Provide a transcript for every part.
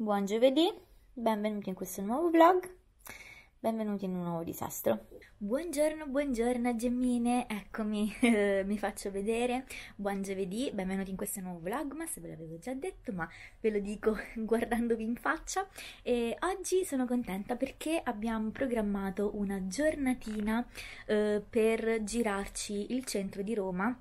buon giovedì, benvenuti in questo nuovo vlog, benvenuti in un nuovo disastro. Buongiorno, buongiorno gemmine, eccomi, mi faccio vedere, buon giovedì, benvenuti in questo nuovo vlogmas, ve l'avevo già detto ma ve lo dico guardandovi in faccia. E oggi sono contenta perché abbiamo programmato una giornatina eh, per girarci il centro di Roma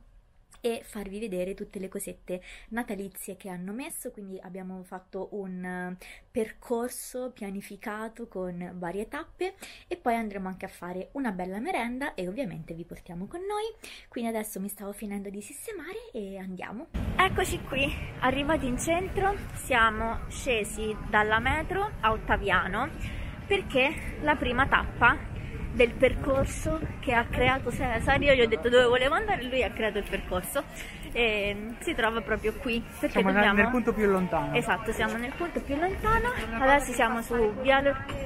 e farvi vedere tutte le cosette natalizie che hanno messo, quindi abbiamo fatto un eh, percorso pianificato con varie tappe e poi andremo anche a fare una bella merenda e ovviamente vi portiamo con noi. Quindi adesso mi stavo finendo di sistemare e andiamo. Eccoci qui, arrivati in centro, siamo scesi dalla metro a Ottaviano perché la prima tappa del percorso che ha creato Cesare. Io gli ho detto dove volevo andare, lui ha creato il percorso e si trova proprio qui. Perché siamo dobbiamo... nel punto più lontano. Esatto, siamo nel punto più lontano. Adesso siamo su Via,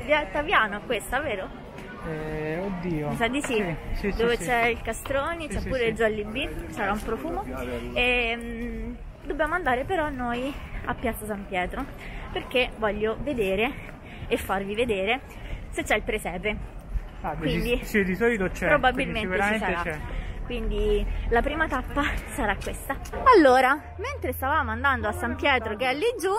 Via Ottaviano, questa, vero? Eh, oddio. Mi sa di sì, sì, sì dove sì, c'è il Castroni, c'è pure il Jolly B, sarà un profumo. E, mm, dobbiamo andare però noi a Piazza San Pietro perché voglio vedere e farvi vedere se c'è il presepe Ah, quindi sì, di solito c'è. Probabilmente ci sarà. Quindi la prima tappa sarà questa. Allora, mentre stavamo andando a San Pietro che è lì giù,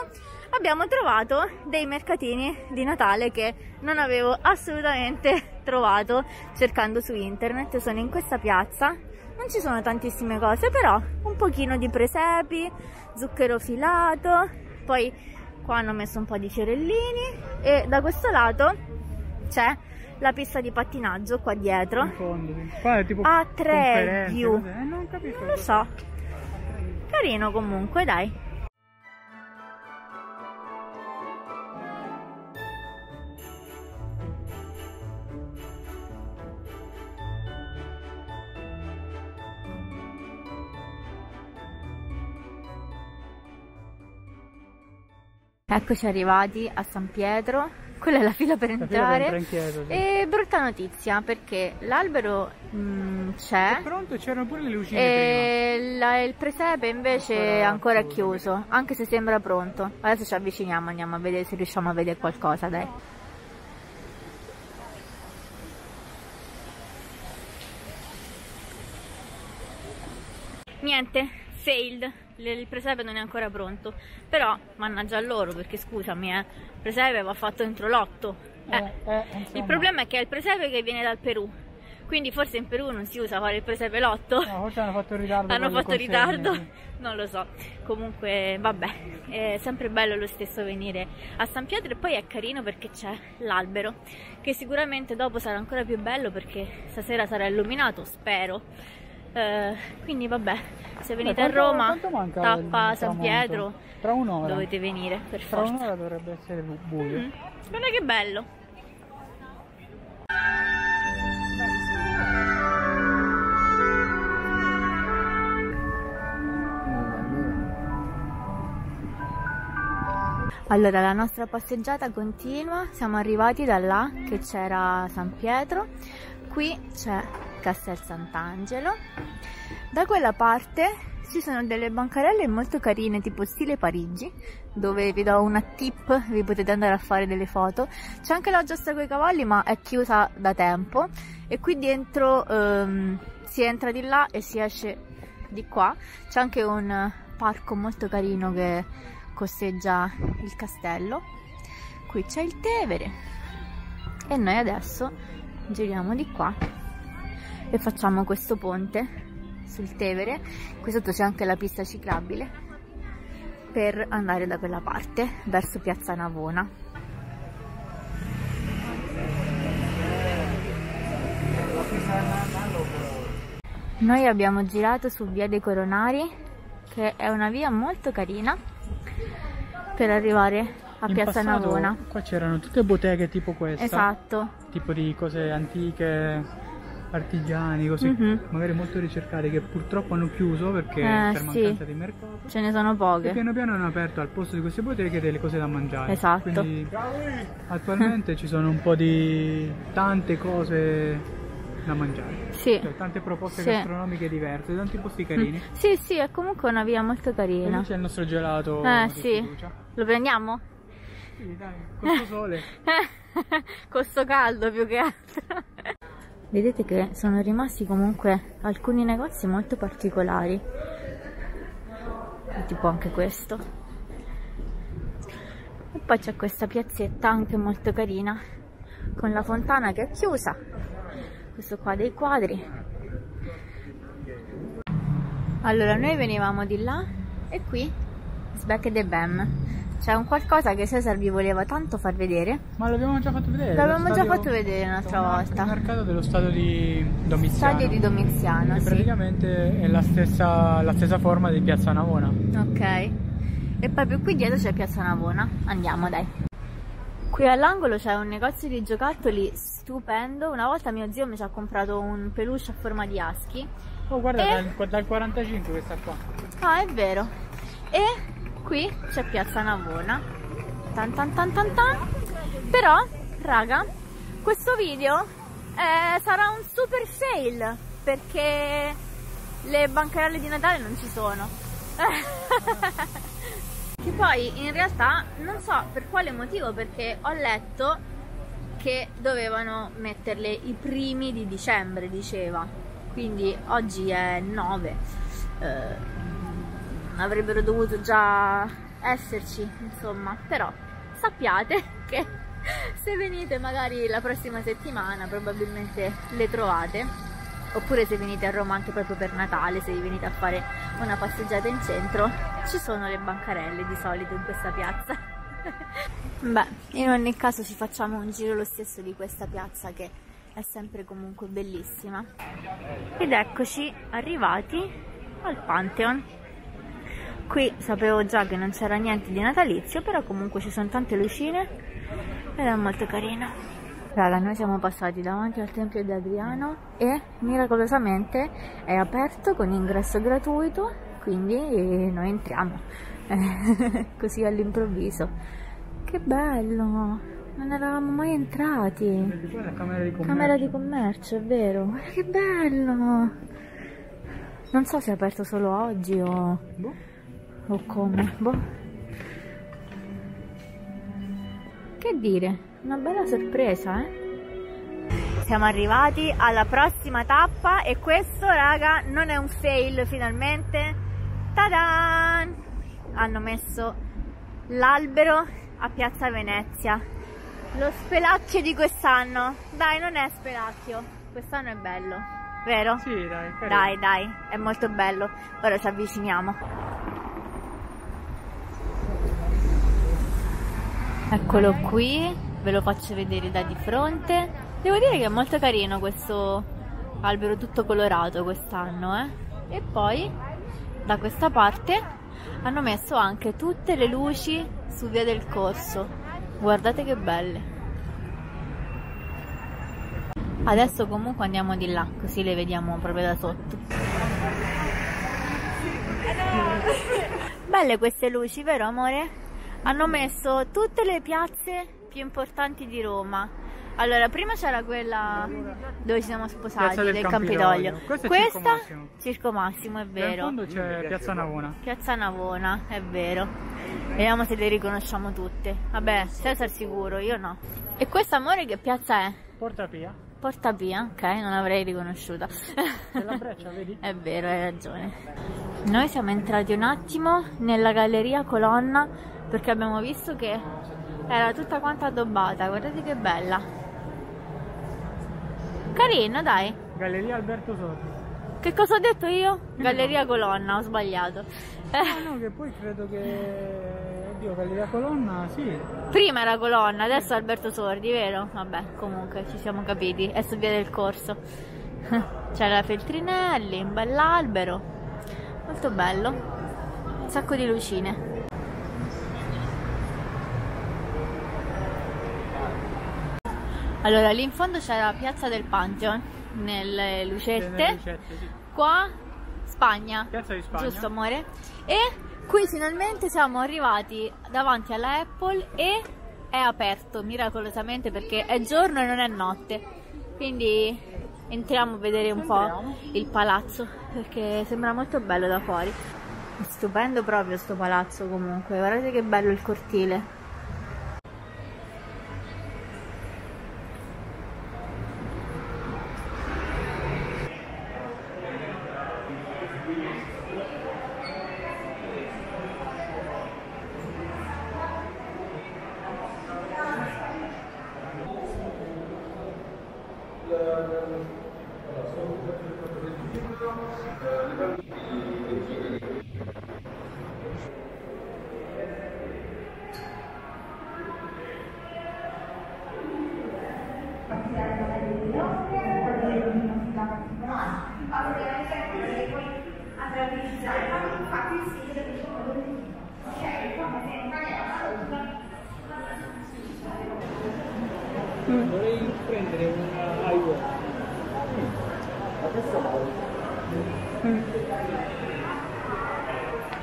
abbiamo trovato dei mercatini di Natale che non avevo assolutamente trovato cercando su internet. Sono in questa piazza, non ci sono tantissime cose, però un pochino di presepi, zucchero filato, poi qua hanno messo un po' di fiorellini e da questo lato c'è la pista di pattinaggio qua dietro. Qua è tipo a Treviu. Eh, non capisco. Non lo so. Carino comunque, dai. Eccoci arrivati a San Pietro quella è la fila per entrare. Per chiesa, sì. E brutta notizia perché l'albero mm, c'è. È pronto, c'erano pure le lucine. E la, il presepe invece è ancora è chiuso, anche se sembra pronto. Adesso ci avviciniamo, andiamo a vedere se riusciamo a vedere qualcosa, dai. Niente, failed. Il presepe non è ancora pronto. Però mannaggia a loro perché scusami eh, il presepe va fatto entro l'otto. Eh, eh, eh il problema è che è il presepe che viene dal Perù. Quindi forse in Perù non si usa fare il presepe lotto. No, forse hanno fatto ritardo hanno fatto ritardo. Non lo so. Comunque vabbè è sempre bello lo stesso venire a San Pietro. E poi è carino perché c'è l'albero che sicuramente dopo sarà ancora più bello perché stasera sarà illuminato spero eh, quindi vabbè, se venite Beh, quanto, a Roma, tappa San Pietro, tra un'ora dovete venire per tra forza. un'ora dovrebbe essere buio. Mm -hmm. Guarda che bello. Allora, la nostra passeggiata continua, siamo arrivati da là che c'era San Pietro, qui c'è Castel Sant'Angelo. Da quella parte ci sono delle bancarelle molto carine, tipo stile Parigi, dove vi do una tip, vi potete andare a fare delle foto. C'è anche la giostra con i cavalli, ma è chiusa da tempo. E qui dentro um, si entra di là e si esce di qua. C'è anche un parco molto carino che costeggia il castello. Qui c'è il Tevere. E noi adesso giriamo di qua e facciamo questo ponte sul Tevere. Qui sotto c'è anche la pista ciclabile per andare da quella parte verso piazza Navona. Noi abbiamo girato su via dei Coronari che è una via molto carina per arrivare a In piazza Navona. qua c'erano tutte botteghe tipo questa. Esatto. Tipo di cose antiche artigiani così mm -hmm. magari molto ricercati che purtroppo hanno chiuso perché eh, per mancanza di mercato ce ne sono poche e piano piano hanno aperto al posto di queste botteghe delle cose da mangiare esatto quindi attualmente ci sono un po' di tante cose da mangiare sì. Cioè, tante proposte sì. gastronomiche diverse tanti posti carini mm. sì sì è comunque una via molto carina e c'è il nostro gelato eh sì fiducia. lo prendiamo? Sì, dai, con sto sole. con sto caldo più che altro. Vedete che sono rimasti comunque alcuni negozi molto particolari. Tipo anche questo. E poi c'è questa piazzetta anche molto carina con la fontana che è chiusa. Questo qua dei quadri. Allora, noi venivamo di là e qui Sback the Bam c'è un qualcosa che Cesar vi voleva tanto far vedere. Ma l'abbiamo già fatto vedere. L'abbiamo già fatto vedere un'altra volta. Il mercato dello stadio di Domiziano. Stadio di Domiziano, che sì. praticamente è la stessa, la stessa forma di Piazza Navona. Ok. E proprio qui dietro c'è Piazza Navona. Andiamo, dai. Qui all'angolo c'è un negozio di giocattoli stupendo. Una volta mio zio mi ci ha comprato un peluche a forma di aschi. Oh, guarda, e... dal, dal 45 questa qua. Ah, è vero. E qui c'è Piazza Navona. Tan tan tan tan tan. Però raga questo video eh, sarà un super fail perché le bancarelle di Natale non ci sono. Che poi in realtà non so per quale motivo perché ho letto che dovevano metterle i primi di dicembre diceva. Quindi oggi è 9 eh, avrebbero dovuto già esserci, insomma, però sappiate che se venite magari la prossima settimana probabilmente le trovate oppure se venite a Roma anche proprio per Natale, se vi venite a fare una passeggiata in centro, ci sono le bancarelle di solito in questa piazza. Beh, in ogni caso ci facciamo un giro lo stesso di questa piazza che è sempre comunque bellissima. Ed eccoci arrivati al Pantheon qui sapevo già che non c'era niente di natalizio però comunque ci sono tante lucine ed è molto carino. Raga, noi siamo passati davanti al tempio di Adriano e miracolosamente è aperto con ingresso gratuito quindi noi entriamo. Così all'improvviso. Che bello! Non eravamo mai entrati. Camera di commercio camera di commercio è vero? Guarda che bello! Non so se è aperto solo oggi o boh o come boh. che dire una bella sorpresa eh siamo arrivati alla prossima tappa e questo raga non è un fail finalmente Tadan! hanno messo l'albero a piazza Venezia lo spelacchio di quest'anno dai non è spelacchio quest'anno è bello vero? Sì, dai, dai, dai, è molto bello. Ora ci avviciniamo. Eccolo qui, ve lo faccio vedere da di fronte. Devo dire che è molto carino questo albero tutto colorato quest'anno, eh? E poi da questa parte hanno messo anche tutte le luci su via del corso. Guardate che belle. Adesso comunque andiamo di là, così le vediamo proprio da sotto. Belle queste luci, vero amore? Hanno messo tutte le piazze più importanti di Roma. Allora, prima c'era quella dove ci siamo sposati, del, del Campidoglio. Questa, Questa Circo Massimo. Circo Massimo, è vero. in fondo c'è Piazza Navona. Piazza Navona, è vero. Vediamo se le riconosciamo tutte. Vabbè, Cesar sicuro, io no. E questa, amore, che piazza è? Porta Pia. Porta Pia, ok, non l'avrei riconosciuta. C'è la breccia, vedi? è vero, hai ragione. Noi siamo entrati un attimo nella galleria colonna perché abbiamo visto che era tutta quanta addobbata guardate che bella. Carina dai. Galleria Alberto Sordi. Che cosa ho detto io? Galleria Colonna, ho sbagliato. No no che poi credo che oddio Galleria Colonna sì. Prima era Colonna adesso Alberto Sordi vero? vabbè comunque ci siamo capiti è su via del corso. C'è la Feltrinelli un bell'albero. Molto bello. Un sacco di lucine Allora, lì in fondo c'è la piazza del Pantheon, nelle lucette. Nelle lucette sì. Qua Spagna. Piazza di Spagna. Giusto, amore? E qui finalmente siamo arrivati davanti alla Apple e è aperto miracolosamente perché è giorno e non è notte. Quindi entriamo a vedere un po' il palazzo perché sembra molto bello da fuori. Stupendo proprio sto palazzo comunque, guardate che bello il cortile. Vorrei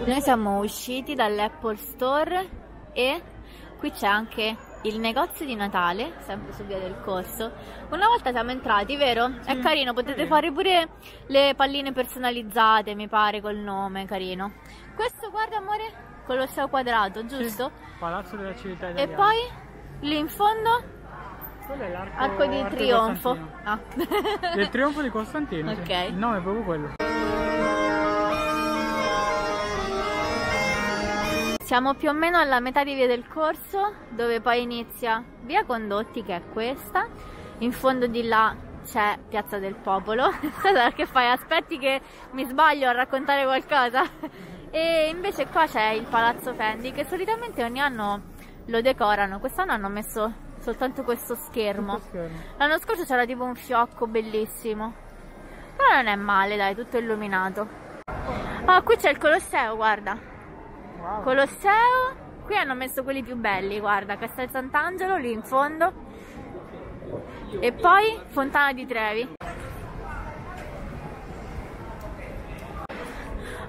Noi siamo usciti dall'Apple Store e qui c'è anche il negozio di Natale, sempre su via del corso. Una volta siamo entrati, vero? Sì. È carino, potete fare pure le palline personalizzate, mi pare, col nome, carino. Questo, guarda amore, Colosseo quadrato, giusto? Sì. Palazzo della civiltà italiana. E poi, lì in fondo... Quello è l'arco Arco di Arco trionfo. Ah. Del trionfo di Costantino. Ok. Sì. Il nome è proprio quello. Siamo più o meno alla metà di via del corso, dove poi inizia via Condotti, che è questa. In fondo di là c'è Piazza del Popolo. Cosa che fai? Aspetti che mi sbaglio a raccontare qualcosa? E invece qua c'è il Palazzo Fendi, che solitamente ogni anno lo decorano. Quest'anno hanno messo soltanto questo schermo. L'anno scorso c'era tipo un fiocco bellissimo. Però non è male, dai, tutto illuminato. Oh, qui c'è il Colosseo, guarda. Wow. Colosseo, qui hanno messo quelli più belli, guarda, Castel Sant'Angelo lì in fondo e poi Fontana di Trevi.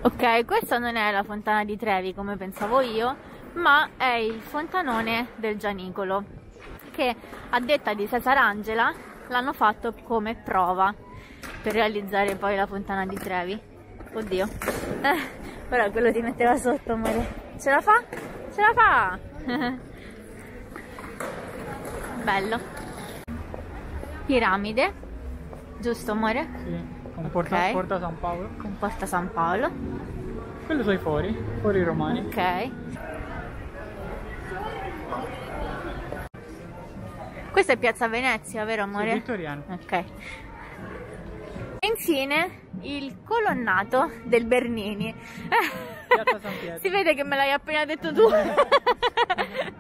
Ok, questa non è la Fontana di Trevi come pensavo io, ma è il fontanone del Gianicolo, che a detta di Cesarangela l'hanno fatto come prova per realizzare poi la Fontana di Trevi. Oddio. Eh, però quello ti metteva sotto, amore. Ce la fa? Ce la fa! Bello. Piramide. Giusto, amore? Sì, con Porta, Ok. Porta San Paolo. Con Porta San Paolo. Quello sono i fori, fori romani. Ok. Questa è Piazza Venezia, vero Sì, amore? vittoriano. Ok. E infine il colonnato del Bernini. Si vede che me l'hai appena detto tu.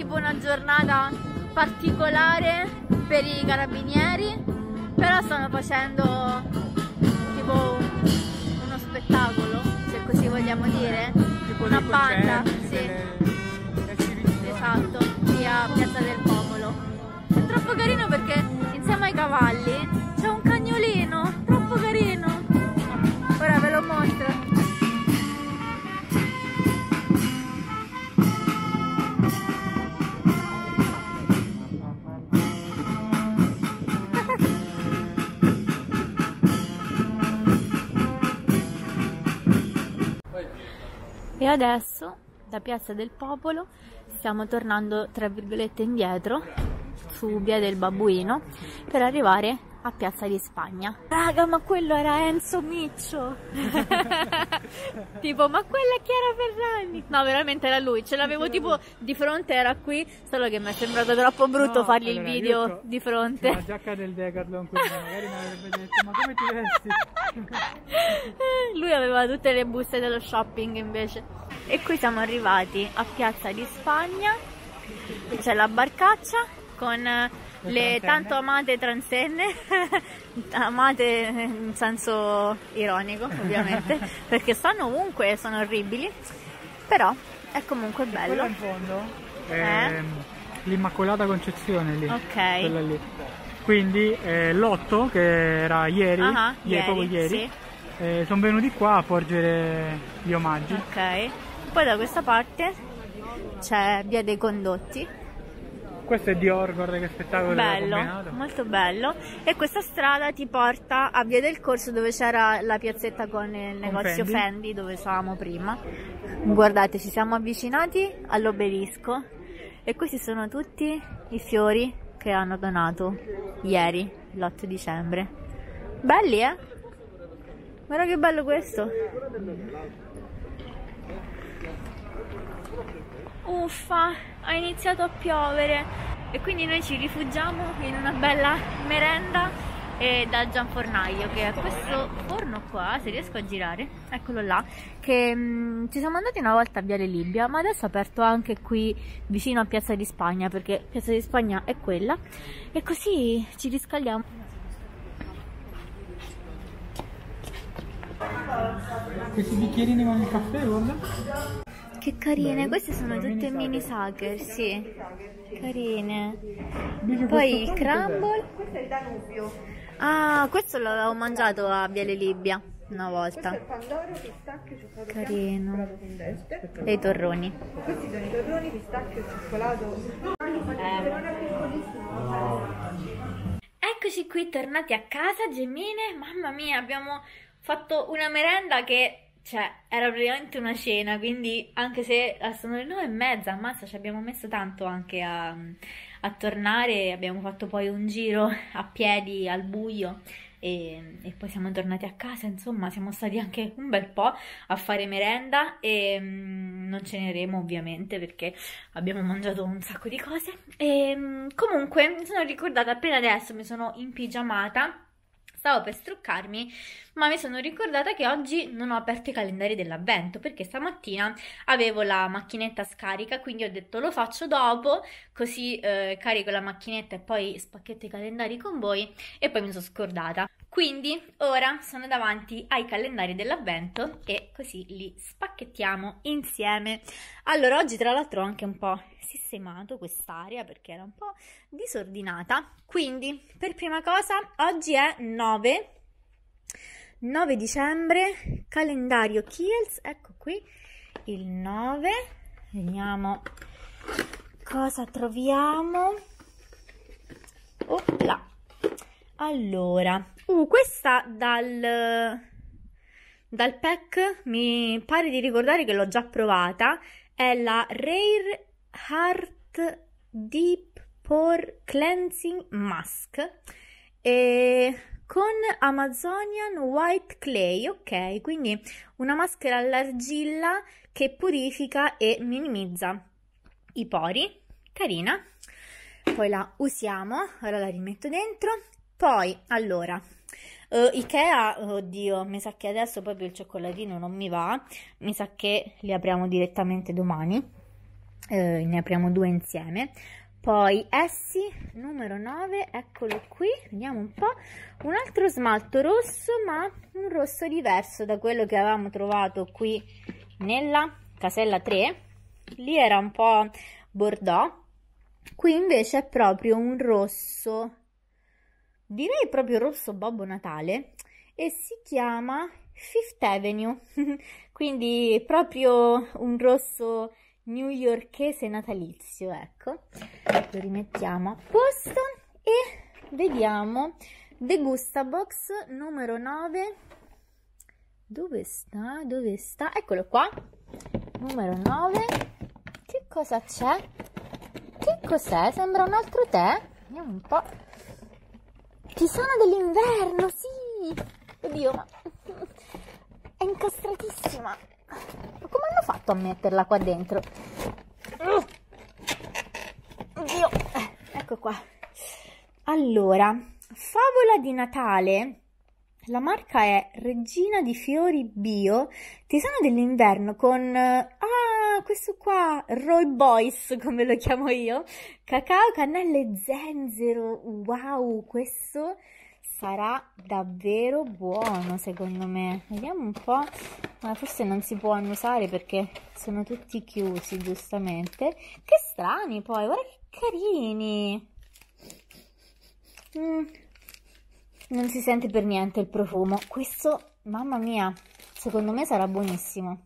tipo una giornata particolare per i carabinieri, però stanno facendo tipo uno spettacolo, se così vogliamo dire, Tipo una banda, sì, delle- esatto, via Piazza del Popolo. È troppo carino perché insieme ai cavalli c'è un cagnolino, troppo carino. Ora ve lo mostro. E adesso, da Piazza del Popolo, stiamo tornando, tra virgolette, indietro, su Via del Babbuino, per arrivare a Piazza di Spagna. Raga, ma quello era Enzo Miccio! tipo, ma quella è Chiara Ferragni! No, veramente era lui, ce l'avevo tipo di fronte, era qui, solo che mi è sembrato troppo brutto No, fargli allora, il video di fronte. La giacca del Decathlon, quindi magari mi avrebbe detto, ma come ti vesti? Lui aveva tutte le buste dello shopping invece. E qui siamo arrivati a Piazza di Spagna. C'è la barcaccia con Le tanto amate transenne, amate in senso ironico ovviamente, perché stanno ovunque e sono orribili, però è comunque bello. in fondo Eh? l'Immacolata Concezione lì. Ok. Quella lì. Quindi eh, l'otto, che era ieri, Ah, ieri, proprio ieri, sì. eh, sono venuti qua a porgere gli omaggi. Ok. Poi da questa parte c'è Via dei Condotti, Questo è Dior, guarda che spettacolo bello, molto bello. E questa strada ti porta a Via del Corso dove c'era la piazzetta con il negozio Fendi. Fendi. dove stavamo prima. Guardate, ci siamo avvicinati all'obelisco E questi sono tutti i fiori che hanno donato ieri, l'8 dicembre. Belli, eh? Guarda che bello questo! Uffa, ha iniziato a piovere e quindi noi ci rifugiamo in una bella merenda e da Gianfornaio che è questo forno qua, se riesco a girare, eccolo là, che mh, mm, ci siamo andati una volta a Viale Libia, ma adesso è aperto anche qui vicino a Piazza di Spagna, perché Piazza di Spagna è quella, e così ci riscaldiamo. Questi bicchierini con il caffè, guarda. Che carine, queste sono tutte mini sacher, sì. Carine. Poi il crumble. Questo è il Danubio. Ah, questo l'avevo mangiato a Viale Libia una volta. Carino. E i torroni. Questi sono i torroni, pistacchio, cioccolato. Eccoci qui tornati a casa, Gemmine. Mamma mia, abbiamo fatto una merenda che cioè, era praticamente una cena, quindi anche se sono le nove e mezza, ammazza, ci abbiamo messo tanto anche a, a tornare, abbiamo fatto poi un giro a piedi al buio e, e, poi siamo tornati a casa, insomma siamo stati anche un bel po' a fare merenda e um, non ceneremo ovviamente perché abbiamo mangiato un sacco di cose. E um, comunque mi sono ricordata appena adesso, mi sono impigiamata Stavo per struccarmi, ma mi sono ricordata che oggi non ho aperto i calendari dell'avvento perché stamattina avevo la macchinetta scarica, quindi ho detto lo faccio dopo, così eh, carico la macchinetta e poi spacchetto i calendari con voi e poi mi sono scordata. Quindi ora sono davanti ai calendari dell'avvento e così li spacchettiamo insieme. Allora, oggi tra l'altro ho anche un po' sistemato quest'area perché era un po' disordinata. Quindi, per prima cosa, oggi è 9 9 dicembre, calendario Kiels, ecco qui il 9. Vediamo cosa troviamo. Opla. Allora, uh, questa dal dal pack mi pare di ricordare che l'ho già provata. È la Rare Heart Deep Pore Cleansing Mask e con Amazonian White Clay, ok? Quindi una maschera all'argilla che purifica e minimizza i pori, carina. Poi la usiamo, ora la rimetto dentro. Poi, allora, Uh, Ikea, oddio, mi sa che adesso proprio il cioccolatino non mi va, mi sa che li apriamo direttamente domani eh, ne apriamo due insieme poi Essi numero 9 eccolo qui vediamo un po' un altro smalto rosso ma un rosso diverso da quello che avevamo trovato qui nella casella 3 lì era un po' bordeaux. Qui invece è proprio un rosso. Direi proprio rosso Babbo Natale e si chiama Fifth Avenue. Quindi proprio un rosso newyorkese natalizio, ecco. Lo rimettiamo a posto e vediamo The Gusta Box numero 9. Dove sta? Dove sta? Eccolo qua. Numero 9. Che cosa c'è? Che cos'è? Sembra un altro tè. Vediamo un po'. Tisana dell'inverno, sì! Oddio, ma è incastratissima. Ma come hanno fatto a metterla qua dentro? Oddio, eh, ecco qua. Allora, favola di Natale. La marca è Regina di Fiori Bio, tisana dell'inverno con, ah, questo qua, Roy Boys, come lo chiamo io, cacao, cannella e zenzero, wow, questo sarà davvero buono secondo me. Vediamo un po' ma forse non si può annusare perché sono tutti chiusi giustamente. Che strani poi. Guarda che carini. Mm. non si sente per niente il profumo. Questo mamma mia secondo me sarà buonissimo.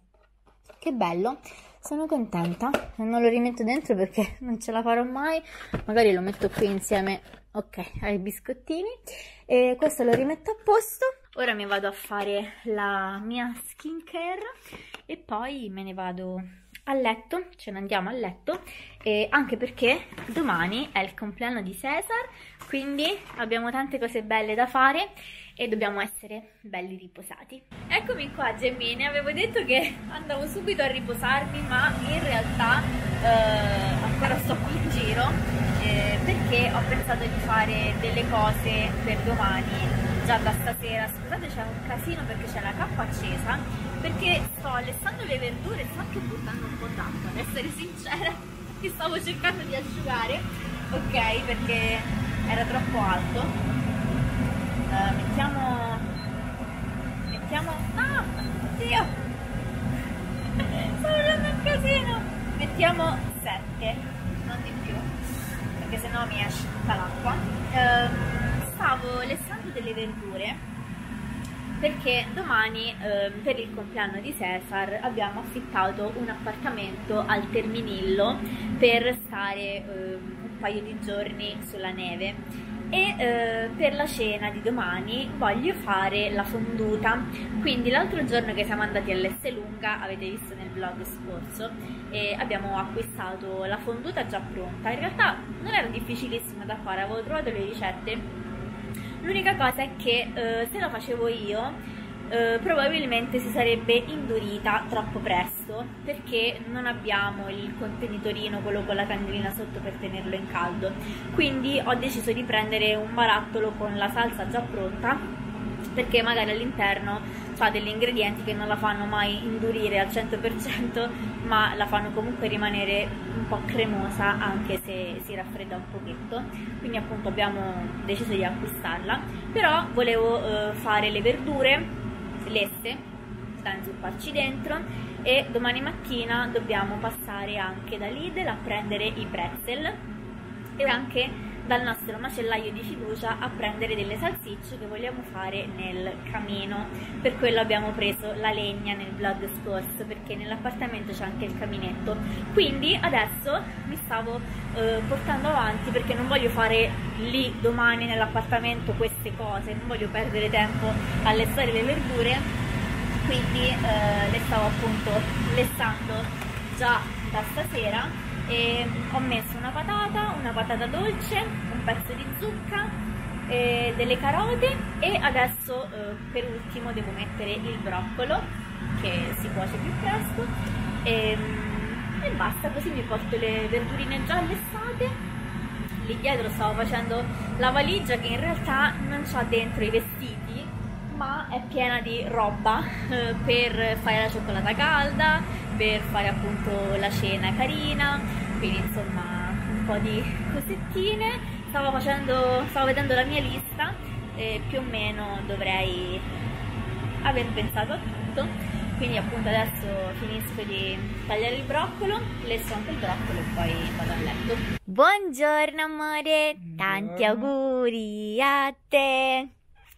Che bello sono contenta. Non lo rimetto dentro perché non ce la farò mai. Magari lo metto qui insieme ok ai biscottini. E questo lo rimetto a posto. Ora mi vado a fare la mia skincare e poi me ne vado a letto, ce ne andiamo a letto, e anche perché domani è il compleanno di Cesar, quindi abbiamo tante cose belle da fare e dobbiamo essere belli riposati. Eccomi qua Gemmine, avevo detto che andavo subito a riposarmi ma in realtà eh, ancora sto qui in giro eh, perché ho pensato di fare delle cose per domani già da stasera. Scusate c'è un casino perché c'è la cappa accesa perché sto allestando le verdure e sto anche buttando un po' d'acqua, ad essere sincera, che stavo cercando di asciugare, ok, perché era troppo alto mettiamo mettiamo ah oddio sto facendo un casino. Mettiamo 7 non di più perché sennò mi esce tutta l'acqua. Uh, stavo lessando delle verdure perché domani eh, per il compleanno di Cesar abbiamo affittato un appartamento al Terminillo per stare eh, un paio di giorni sulla neve e eh, per la cena di domani voglio fare la fonduta. Quindi l'altro giorno che siamo andati all'Esselunga avete visto nel vlog scorso e abbiamo acquistato la fonduta già pronta. In realtà non era difficilissima da fare avevo trovato le ricette. L'unica cosa è che eh, se la facevo io eh, probabilmente si sarebbe indurita troppo presto perché non abbiamo il contenitorino, quello con la candelina sotto per tenerlo in caldo. Quindi ho deciso di prendere un barattolo con la salsa già pronta perché magari all'interno ha degli ingredienti che non la fanno mai indurire al 100% ma la fanno comunque rimanere un po' cremosa anche se si raffredda un pochetto quindi appunto abbiamo deciso di acquistarla però volevo eh, fare le verdure lesse da inzupparci dentro e domani mattina dobbiamo passare anche da Lidl a prendere i pretzel e anche dal nostro macellaio di fiducia a prendere delle salsicce che vogliamo fare nel camino. Per quello abbiamo preso la legna nel vlog scorso perché nell'appartamento c'è anche il caminetto. Quindi adesso mi stavo eh, portando avanti perché non voglio fare lì domani nell'appartamento queste cose non voglio perdere tempo a lessare le verdure. Quindi eh, le stavo appunto lessando già da stasera e ho messo una patata, una patata dolce, un pezzo di zucca, delle carote e adesso eh, per ultimo devo mettere il broccolo che si cuoce più presto. E, e basta così mi porto le verdurine già lessate lì dietro stavo facendo la valigia che in realtà non ha dentro i vestiti ma è piena di roba eh, per fare la cioccolata calda per fare appunto la cena carina, quindi insomma un po' di cosettine. Stavo facendo, stavo vedendo la mia lista e più o meno dovrei aver pensato a tutto. Quindi appunto adesso finisco di tagliare il broccolo, lesso anche il broccolo e poi vado a letto. Buongiorno amore, tanti auguri a te!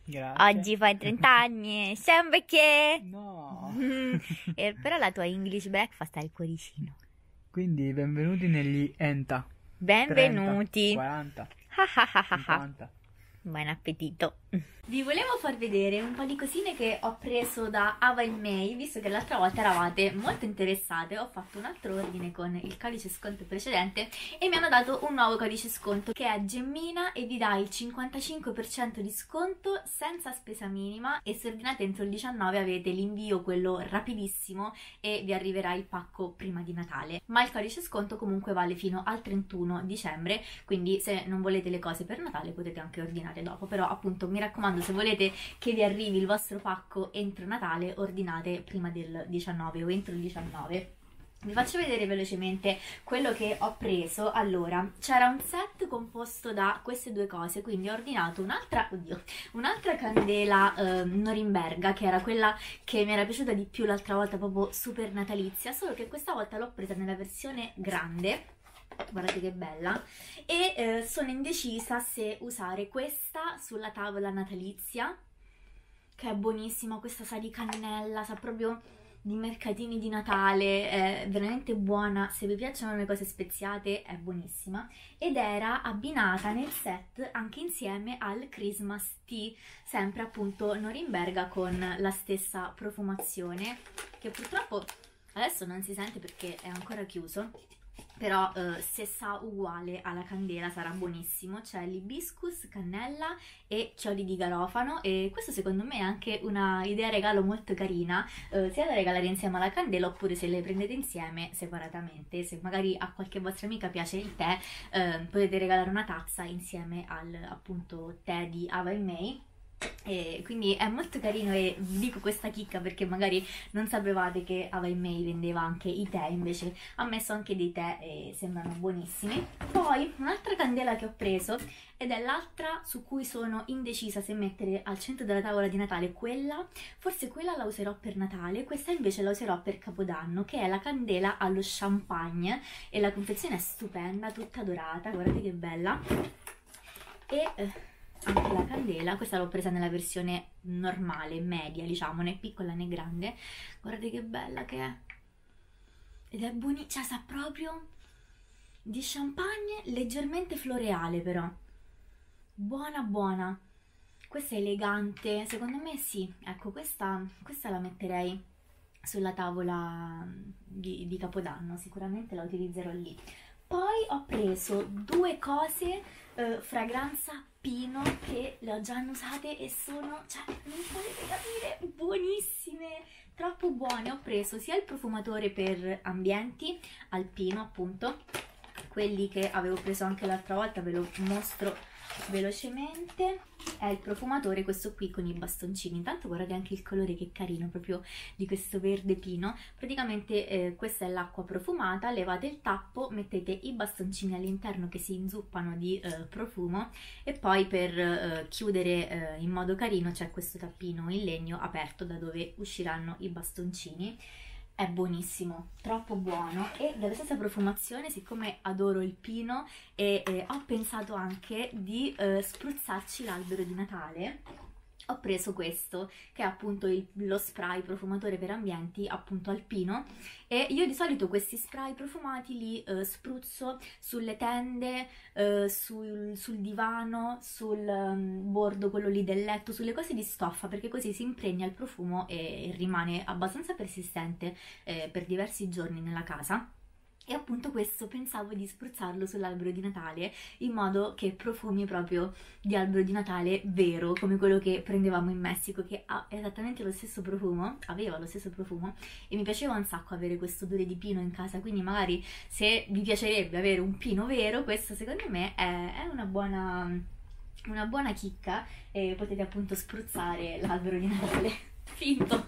Grazie. Oggi fai 30 anni, sembra che... No. e però la tua English breakfast ha il cuoricino. Quindi benvenuti negli ENTA. Benvenuti. 30, 40, 50. Buon appetito. Vi volevo far vedere un po' di cosine che ho preso da Ava in May, visto che l'altra volta eravate molto interessate, ho fatto un altro ordine con il codice sconto precedente e mi hanno dato un nuovo codice sconto che è Gemmina e vi dà il 55% di sconto senza spesa minima. E se ordinate entro il 19 avete l'invio quello rapidissimo e vi arriverà il pacco prima di Natale. Ma il codice sconto comunque vale fino al 31 dicembre, quindi se non volete le cose per Natale potete anche ordinare dopo, però appunto mi raccomando raccomando se volete che vi arrivi il vostro pacco entro Natale ordinate prima del 19 o entro il 19 vi faccio vedere velocemente quello che ho preso. Allora, c'era un set composto da queste due cose, quindi ho ordinato un'altra, un'altra candela eh, Norimberga, che era quella che mi era piaciuta di più l'altra volta, proprio super natalizia, solo che questa volta l'ho presa nella versione grande, guardate che bella. E eh, sono indecisa se usare questa sulla tavola natalizia che è buonissima questa sa di cannella sa proprio di mercatini di Natale è veramente buona. Se vi piacciono le cose speziate è buonissima. Ed era abbinata nel set anche insieme al Christmas Tea sempre appunto Norimberga con la stessa profumazione che purtroppo Adesso non si sente perché è ancora chiuso, però eh, se sa uguale alla candela sarà buonissimo. C'è l'ibiscus, cannella e chiodi di garofano. E questo secondo me è anche una idea regalo molto carina eh, sia da regalare insieme alla candela oppure se le prendete insieme separatamente. Se magari a qualche vostra amica piace il tè eh, potete regalare una tazza insieme al appunto tè di Ava e May e quindi è molto carino e vi dico questa chicca perché magari non sapevate che Ava May vendeva anche i tè, invece ha messo anche dei tè e sembrano buonissimi. Poi un'altra candela che ho preso ed è l'altra su cui sono indecisa se mettere al centro della tavola di Natale, quella, forse quella la userò per Natale, questa invece la userò per Capodanno, che è la candela allo champagne e la confezione è stupenda, tutta dorata, guardate che bella. E... Anche la candela, questa l'ho presa nella versione normale, media diciamo, né piccola né grande, guardate che bella che è, ed è buonissima, cioè sa proprio di champagne, leggermente floreale però, buona buona, questa è elegante, secondo me sì, ecco questa, questa la metterei sulla tavola di, di Capodanno, sicuramente la utilizzerò lì. Poi ho preso due cose, eh, fragranza pino che le ho già annusate e sono, cioè, non potete capire, buonissime, troppo buone. Ho preso sia il profumatore per ambienti, alpino appunto, quelli che avevo preso anche l'altra volta, ve lo mostro velocemente è il profumatore questo qui con i bastoncini. Intanto guardate anche il colore che carino proprio di questo verde pino. Praticamente eh, questa è l'acqua profumata levate il tappo mettete i bastoncini all'interno che si inzuppano di eh, profumo e poi per eh, chiudere eh, in modo carino c'è questo tappino in legno aperto da dove usciranno i bastoncini è buonissimo, troppo buono e della stessa profumazione, siccome adoro il pino e eh, ho pensato anche di eh, spruzzarci l'albero di Natale ho preso questo che è appunto il, lo spray profumatore per ambienti appunto alpino e io di solito questi spray profumati li eh, spruzzo sulle tende, eh, sul, sul, divano, sul um, bordo quello lì del letto, sulle cose di stoffa perché così si impregna il profumo e, e rimane abbastanza persistente eh, per diversi giorni nella casa e appunto questo pensavo di spruzzarlo sull'albero di Natale in modo che profumi proprio di albero di Natale vero, come quello che prendevamo in Messico, che ha esattamente lo stesso profumo, aveva lo stesso profumo, e mi piaceva un sacco avere questo odore di pino in casa, quindi magari se vi piacerebbe avere un pino vero, questo secondo me è, è una buona una buona chicca e potete appunto spruzzare l'albero di Natale finto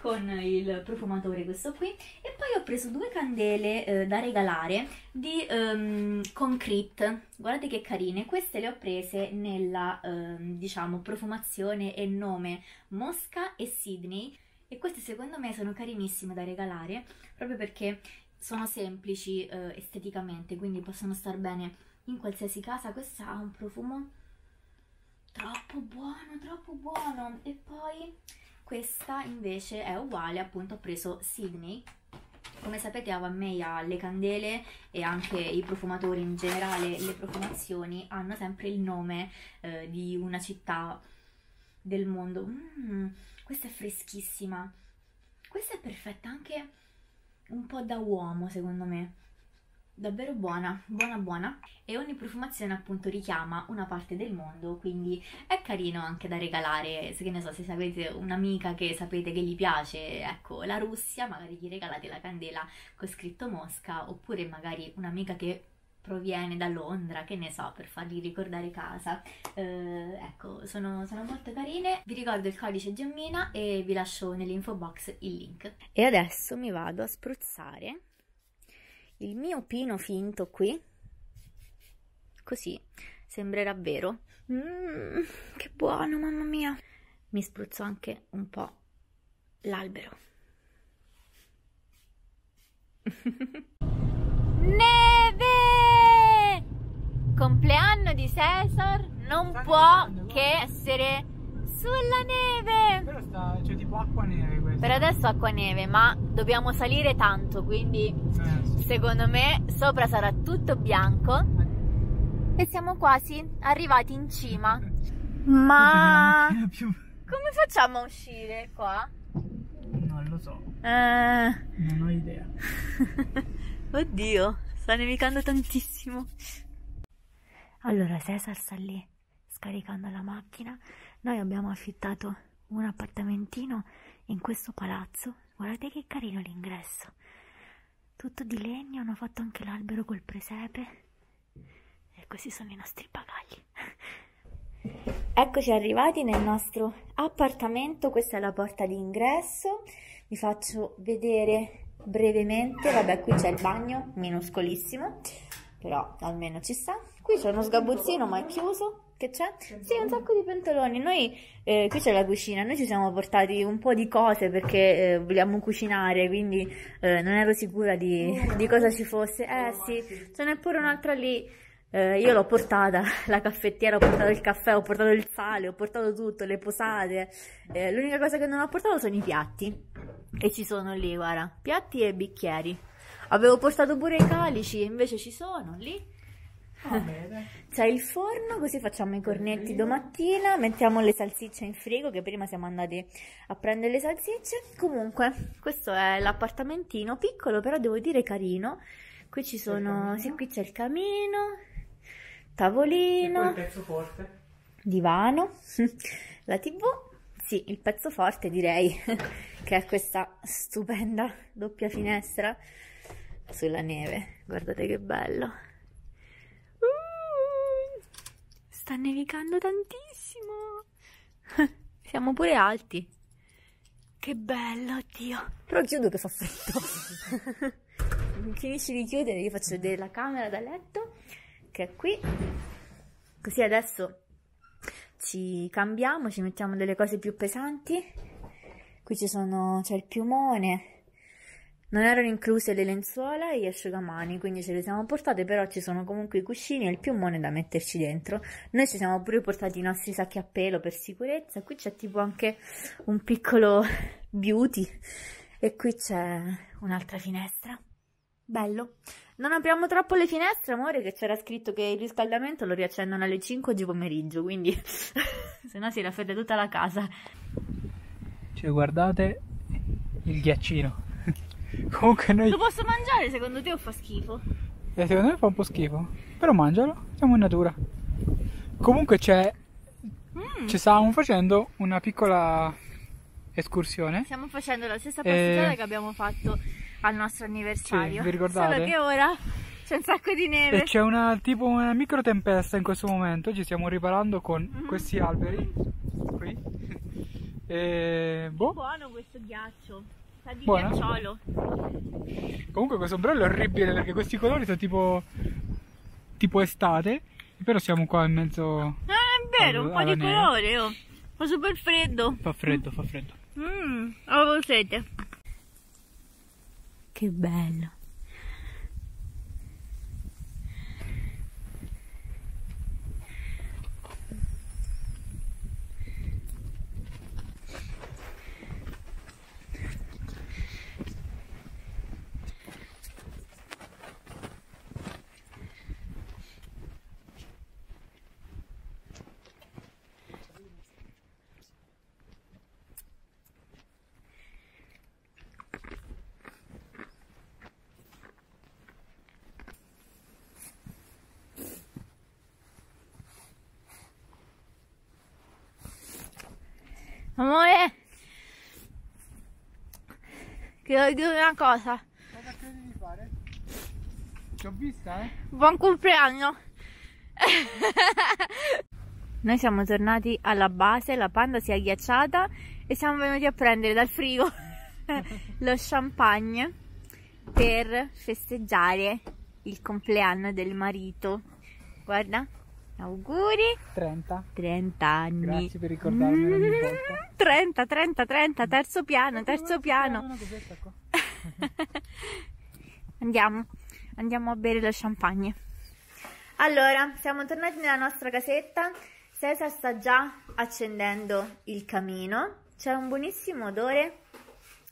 con il profumatore questo qui. E poi ho preso due candele eh, da regalare di um, Concrete. Guardate che carine. Queste le ho prese nella um, diciamo profumazione e nome Mosca e Sydney. E queste secondo me sono carinissime da regalare proprio perché sono semplici uh, esteticamente quindi possono star bene in qualsiasi casa. Questa ha un profumo troppo buono troppo buono. E poi questa invece è uguale, appunto ho preso Sydney. Come sapete Ava May ha le candele e anche i profumatori in generale, le profumazioni hanno sempre il nome eh, di una città del mondo. Mm, questa è freschissima. Questa è perfetta anche un po' da uomo secondo me davvero buona, buona buona e ogni profumazione appunto richiama una parte del mondo quindi è carino anche da regalare se che ne so se avete un'amica che sapete che gli piace ecco la Russia magari gli regalate la candela con scritto Mosca oppure magari un'amica che proviene da Londra, che ne so, per fargli ricordare casa. Eh, ecco, sono, sono, molto carine. Vi ricordo il codice Gemmina e vi lascio nell'info box il link. E adesso mi vado a spruzzare il mio pino finto qui, così sembrerà vero. Mmm, che buono, mamma mia! Mi spruzzo anche un po' l'albero. Neve! Compleanno di Cesar non può che essere sulla neve! Però sta, c'è tipo acqua neve questa. Per adesso acqua neve, ma dobbiamo salire tanto, quindi eh, sì. secondo me sopra sarà tutto bianco. E siamo quasi arrivati in cima. Ma... Come facciamo a uscire qua? Non lo so. Eh... Non ho idea. Oddio, sta nevicando tantissimo. Allora, Cesar sta lì scaricando la macchina. Noi abbiamo affittato un appartamentino in questo palazzo. Guardate che carino l'ingresso. Tutto di legno, hanno fatto anche l'albero col presepe. E questi sono i nostri bagagli. Eccoci arrivati nel nostro appartamento, questa è la porta d'ingresso, vi faccio vedere brevemente, vabbè qui c'è il bagno minuscolissimo, però almeno ci sta, qui c'è uno sgabuzzino ma è chiuso, che c'è? Sì, un sacco di pentoloni, noi eh, qui c'è la cucina, noi ci siamo portati un po' di cose perché eh, vogliamo cucinare, quindi eh, non ero sicura di, di cosa ci fosse, eh sì, ce n'è pure un'altra lì, eh, io l'ho portata, la caffettiera, ho portato il caffè, ho portato il sale, ho portato tutto, le posate. Eh, l'unica cosa che non ho portato sono i piatti. E ci sono lì, guarda, piatti e bicchieri. Avevo portato pure i calici, invece ci sono lì. C'è il forno, così facciamo i cornetti domattina, mettiamo le salsicce in frigo, che prima siamo andati a prendere le salsicce. Comunque, questo è l'appartamentino, piccolo, però devo dire carino. Qui ci sono, sì, qui c'è il camino, tavolino, il pezzo forte. divano, la tv, sì, il pezzo forte direi, che è questa stupenda doppia finestra sulla neve. Guardate che bello. Uh, sta nevicando tantissimo. Siamo pure alti. Che bello, oddio. Però chiudo che fa freddo. Finisci di chiudere, io faccio vedere la camera da letto che è qui così adesso ci cambiamo ci mettiamo delle cose più pesanti qui ci sono c'è il piumone non erano incluse le lenzuola e gli asciugamani, quindi ce le siamo portate, però ci sono comunque i cuscini e il piumone da metterci dentro. Noi ci siamo pure portati i nostri sacchi a pelo per sicurezza. Qui c'è tipo anche un piccolo beauty e qui c'è un'altra finestra. Bello. Non apriamo troppo le finestre, amore, che c'era scritto che il riscaldamento lo riaccendono alle 5 di pomeriggio, quindi se no si raffredda tutta la casa. Cioè, guardate il ghiaccino. Comunque noi... Lo posso mangiare secondo te o fa schifo? Eh, secondo me fa un po' schifo. Però mangialo, siamo in natura. Comunque c'è... Mm. Ci stavamo facendo una piccola escursione. Stiamo facendo la stessa passeggiata e... che abbiamo fatto al nostro anniversario. Sì, vi ricordate? Solo che ora c'è un sacco di neve. E c'è una tipo una micro tempesta in questo momento. Ci stiamo riparando con mm -hmm. questi alberi qui. E boh. Buono questo ghiaccio. Di Buono. ghiacciolo. Comunque questo ombrello è orribile perché questi colori sono tipo tipo estate. Però siamo qua in mezzo. Ah, è vero, un po' di neve. colore, oh. Fa super freddo. Fa freddo, fa freddo. Mmm, avevo sete. Che bello. Amore, ti devo dire una cosa. Cosa credi di fare? Ti ho vista, eh? Buon compleanno! Noi siamo tornati alla base, la panda si è agghiacciata e siamo venuti a prendere dal frigo lo champagne per festeggiare il compleanno del marito. Guarda. Auguri. 30. 30 anni. Grazie per ricordarmi ogni volta. 30, 30, 30, terzo piano, terzo piano. andiamo, andiamo a bere lo champagne. Allora, siamo tornati nella nostra casetta. Cesar sta già accendendo il camino. C'è un buonissimo odore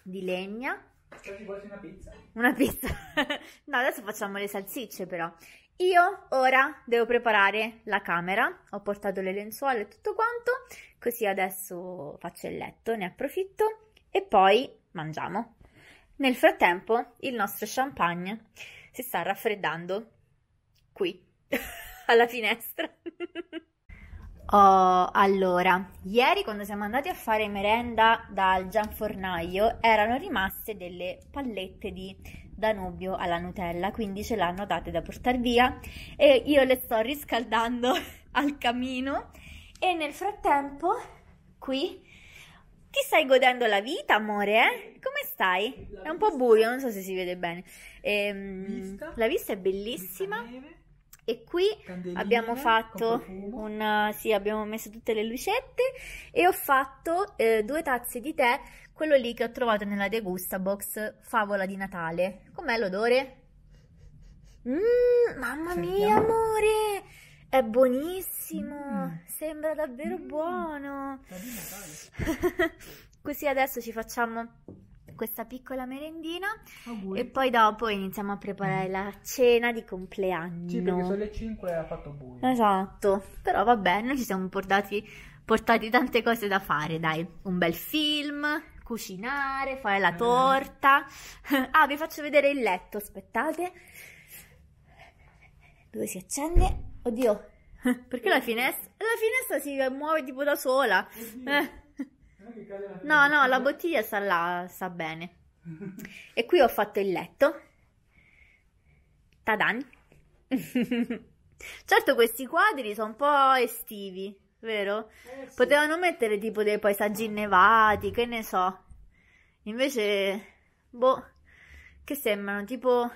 di legna. Una pizza. Una pizza. no, adesso facciamo le salsicce però. Io ora devo preparare la camera, ho portato le lenzuola e tutto quanto, così adesso faccio il letto, ne approfitto e poi mangiamo. Nel frattempo il nostro champagne si sta raffreddando qui, alla finestra. Oh, allora, ieri quando siamo andati a fare merenda dal gianfornaio erano rimaste delle pallette di Danubio alla Nutella, quindi ce l'hanno date da portare via e io le sto riscaldando al camino e nel frattempo qui ti stai godendo la vita, amore, eh? Come stai? È un po' buio, non so se si vede bene. Ehm, la vista è bellissima. E qui abbiamo fatto un... sì, abbiamo messo tutte le lucette e ho fatto eh, due tazze di tè, quello lì che ho trovato nella Degusta Box Favola di Natale. Com'è l'odore? Mmm, mamma mia, amore! È buonissimo! Mm. Sembra davvero mm. buono! Così adesso ci facciamo questa piccola merendina Auguri. e poi dopo iniziamo a preparare mm. la cena di compleanno. Sì, perché sono le 5 e ha fatto buio. Esatto, però va bene, noi ci siamo portati, portati tante cose da fare, dai. Un bel film, cucinare, fare la eh. torta. Ah, vi faccio vedere il letto, aspettate. Dove si accende? Oddio, perché la finestra? La finestra si muove tipo da sola. Eh. No, no, la bottiglia sta là, sta bene. E qui ho fatto il letto. Tadan. certo questi quadri sono un po' estivi, vero? Eh, sì. Potevano mettere tipo dei paesaggi innevati, che ne so. Invece, boh, che sembrano tipo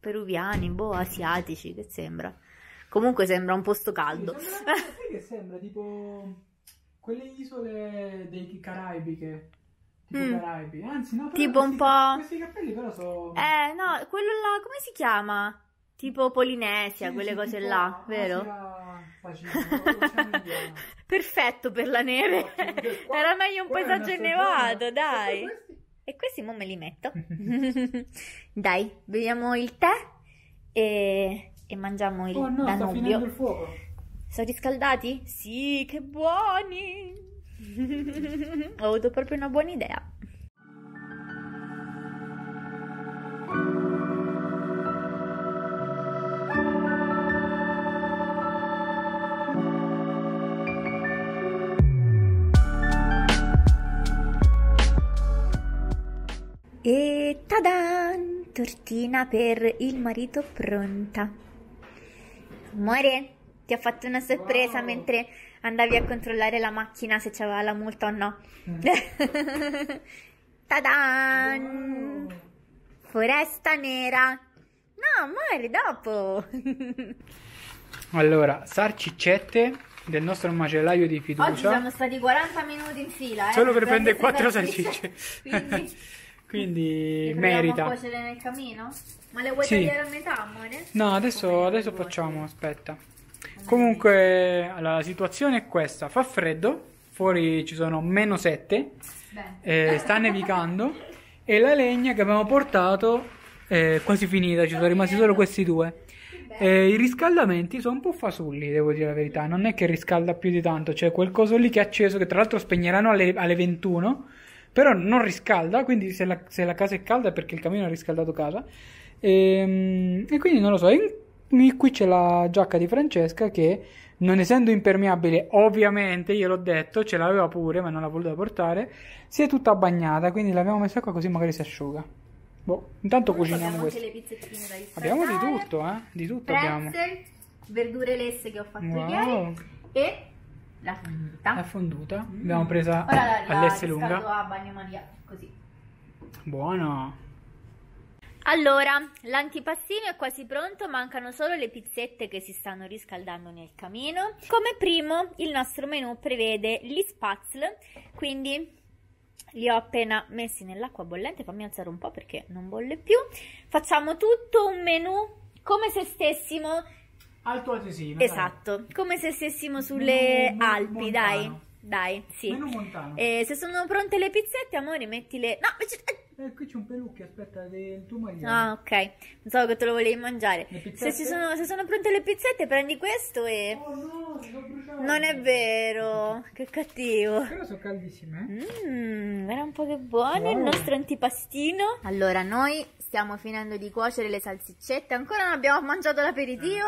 peruviani, boh, asiatici, che sembra. Comunque sembra un posto caldo. Sì, sembra, che sembra tipo quelle isole dei Caraibi che... Tipo mm. Caraibi. Anzi, no, tipo questi, un po'... Questi cappelli però sono... Eh, no, quello là, come si chiama? Tipo Polinesia, sì, quelle sì, cose là, vero? Facile, Perfetto per la neve. Qua, Era meglio un paesaggio innevato, dai. E questi mo me li metto. dai, beviamo il tè e, e mangiamo il oh, no, Danubio. Il fuoco. Sono riscaldati? Sì, che buoni! Ho avuto proprio una buona idea. Tadan! Tortina per il marito pronta. Amore, ti ho fatto una sorpresa wow. mentre andavi a controllare la macchina se c'aveva la multa o no. Mm. Tadan! Wow. Foresta nera. No, amore, dopo. allora, sarcicette del nostro macellaio di fiducia. Oggi siamo stati 40 minuti in fila, eh, Solo per prendere 4 salsicce. Quindi, Quindi merita. Ma cuocere nel camino? Ma le vuoi sì. tagliare a metà, amore? No, adesso, adesso facciamo, aspetta. Comunque, allora, la situazione è questa: fa freddo, fuori ci sono meno 7, eh, sta nevicando e la legna che abbiamo portato è quasi finita, ci sono rimasti solo questi due. Eh, I riscaldamenti sono un po' fasulli, devo dire la verità. Non è che riscalda più di tanto, c'è quel coso lì che è acceso, che tra l'altro spegneranno alle, alle 21, però non riscalda. Quindi, se la, se la, casa è calda è perché il camino ha riscaldato casa. E, ehm, e quindi non lo so. In, Qui c'è la giacca di Francesca che, non essendo impermeabile, ovviamente, gliel'ho detto, ce l'aveva pure, ma non l'ha voluta portare, si è tutta bagnata, quindi l'abbiamo messa qua così magari si asciuga. Boh, intanto Poi cuciniamo questo. Abbiamo di tutto, eh? Di tutto Pretzel, abbiamo. verdure lesse che ho fatto wow. ieri e la fonduta. La fonduta. Mm. L'abbiamo presa all'S lunga. a bagnomaria, così. Buono. Allora, l'antipastino è quasi pronto, mancano solo le pizzette che si stanno riscaldando nel camino. Come primo, il nostro menù prevede gli spazzle, quindi li ho appena messi nell'acqua bollente, fammi alzare un po' perché non bolle più. Facciamo tutto un menù come se stessimo... Alto Atesino. Esatto, dai. come se stessimo sulle menù, Alpi, montano. dai. Dai, sì. Menù montano. Eh, se sono pronte le pizzette, amore, mettile... No, Eh, qui c'è un pelucchio, aspetta, del tuo marito. Ah, ok. Pensavo che te lo volevi mangiare. Se, sono, se, sono, pronte le pizzette, prendi questo e... Oh no, sto bruciando. Non è vero. Che cattivo. Però sono caldissime. Mmm, guarda un po' che buono wow. il nostro antipastino. Allora, noi stiamo finendo di cuocere le salsiccette. Ancora non abbiamo mangiato l'aperitivo.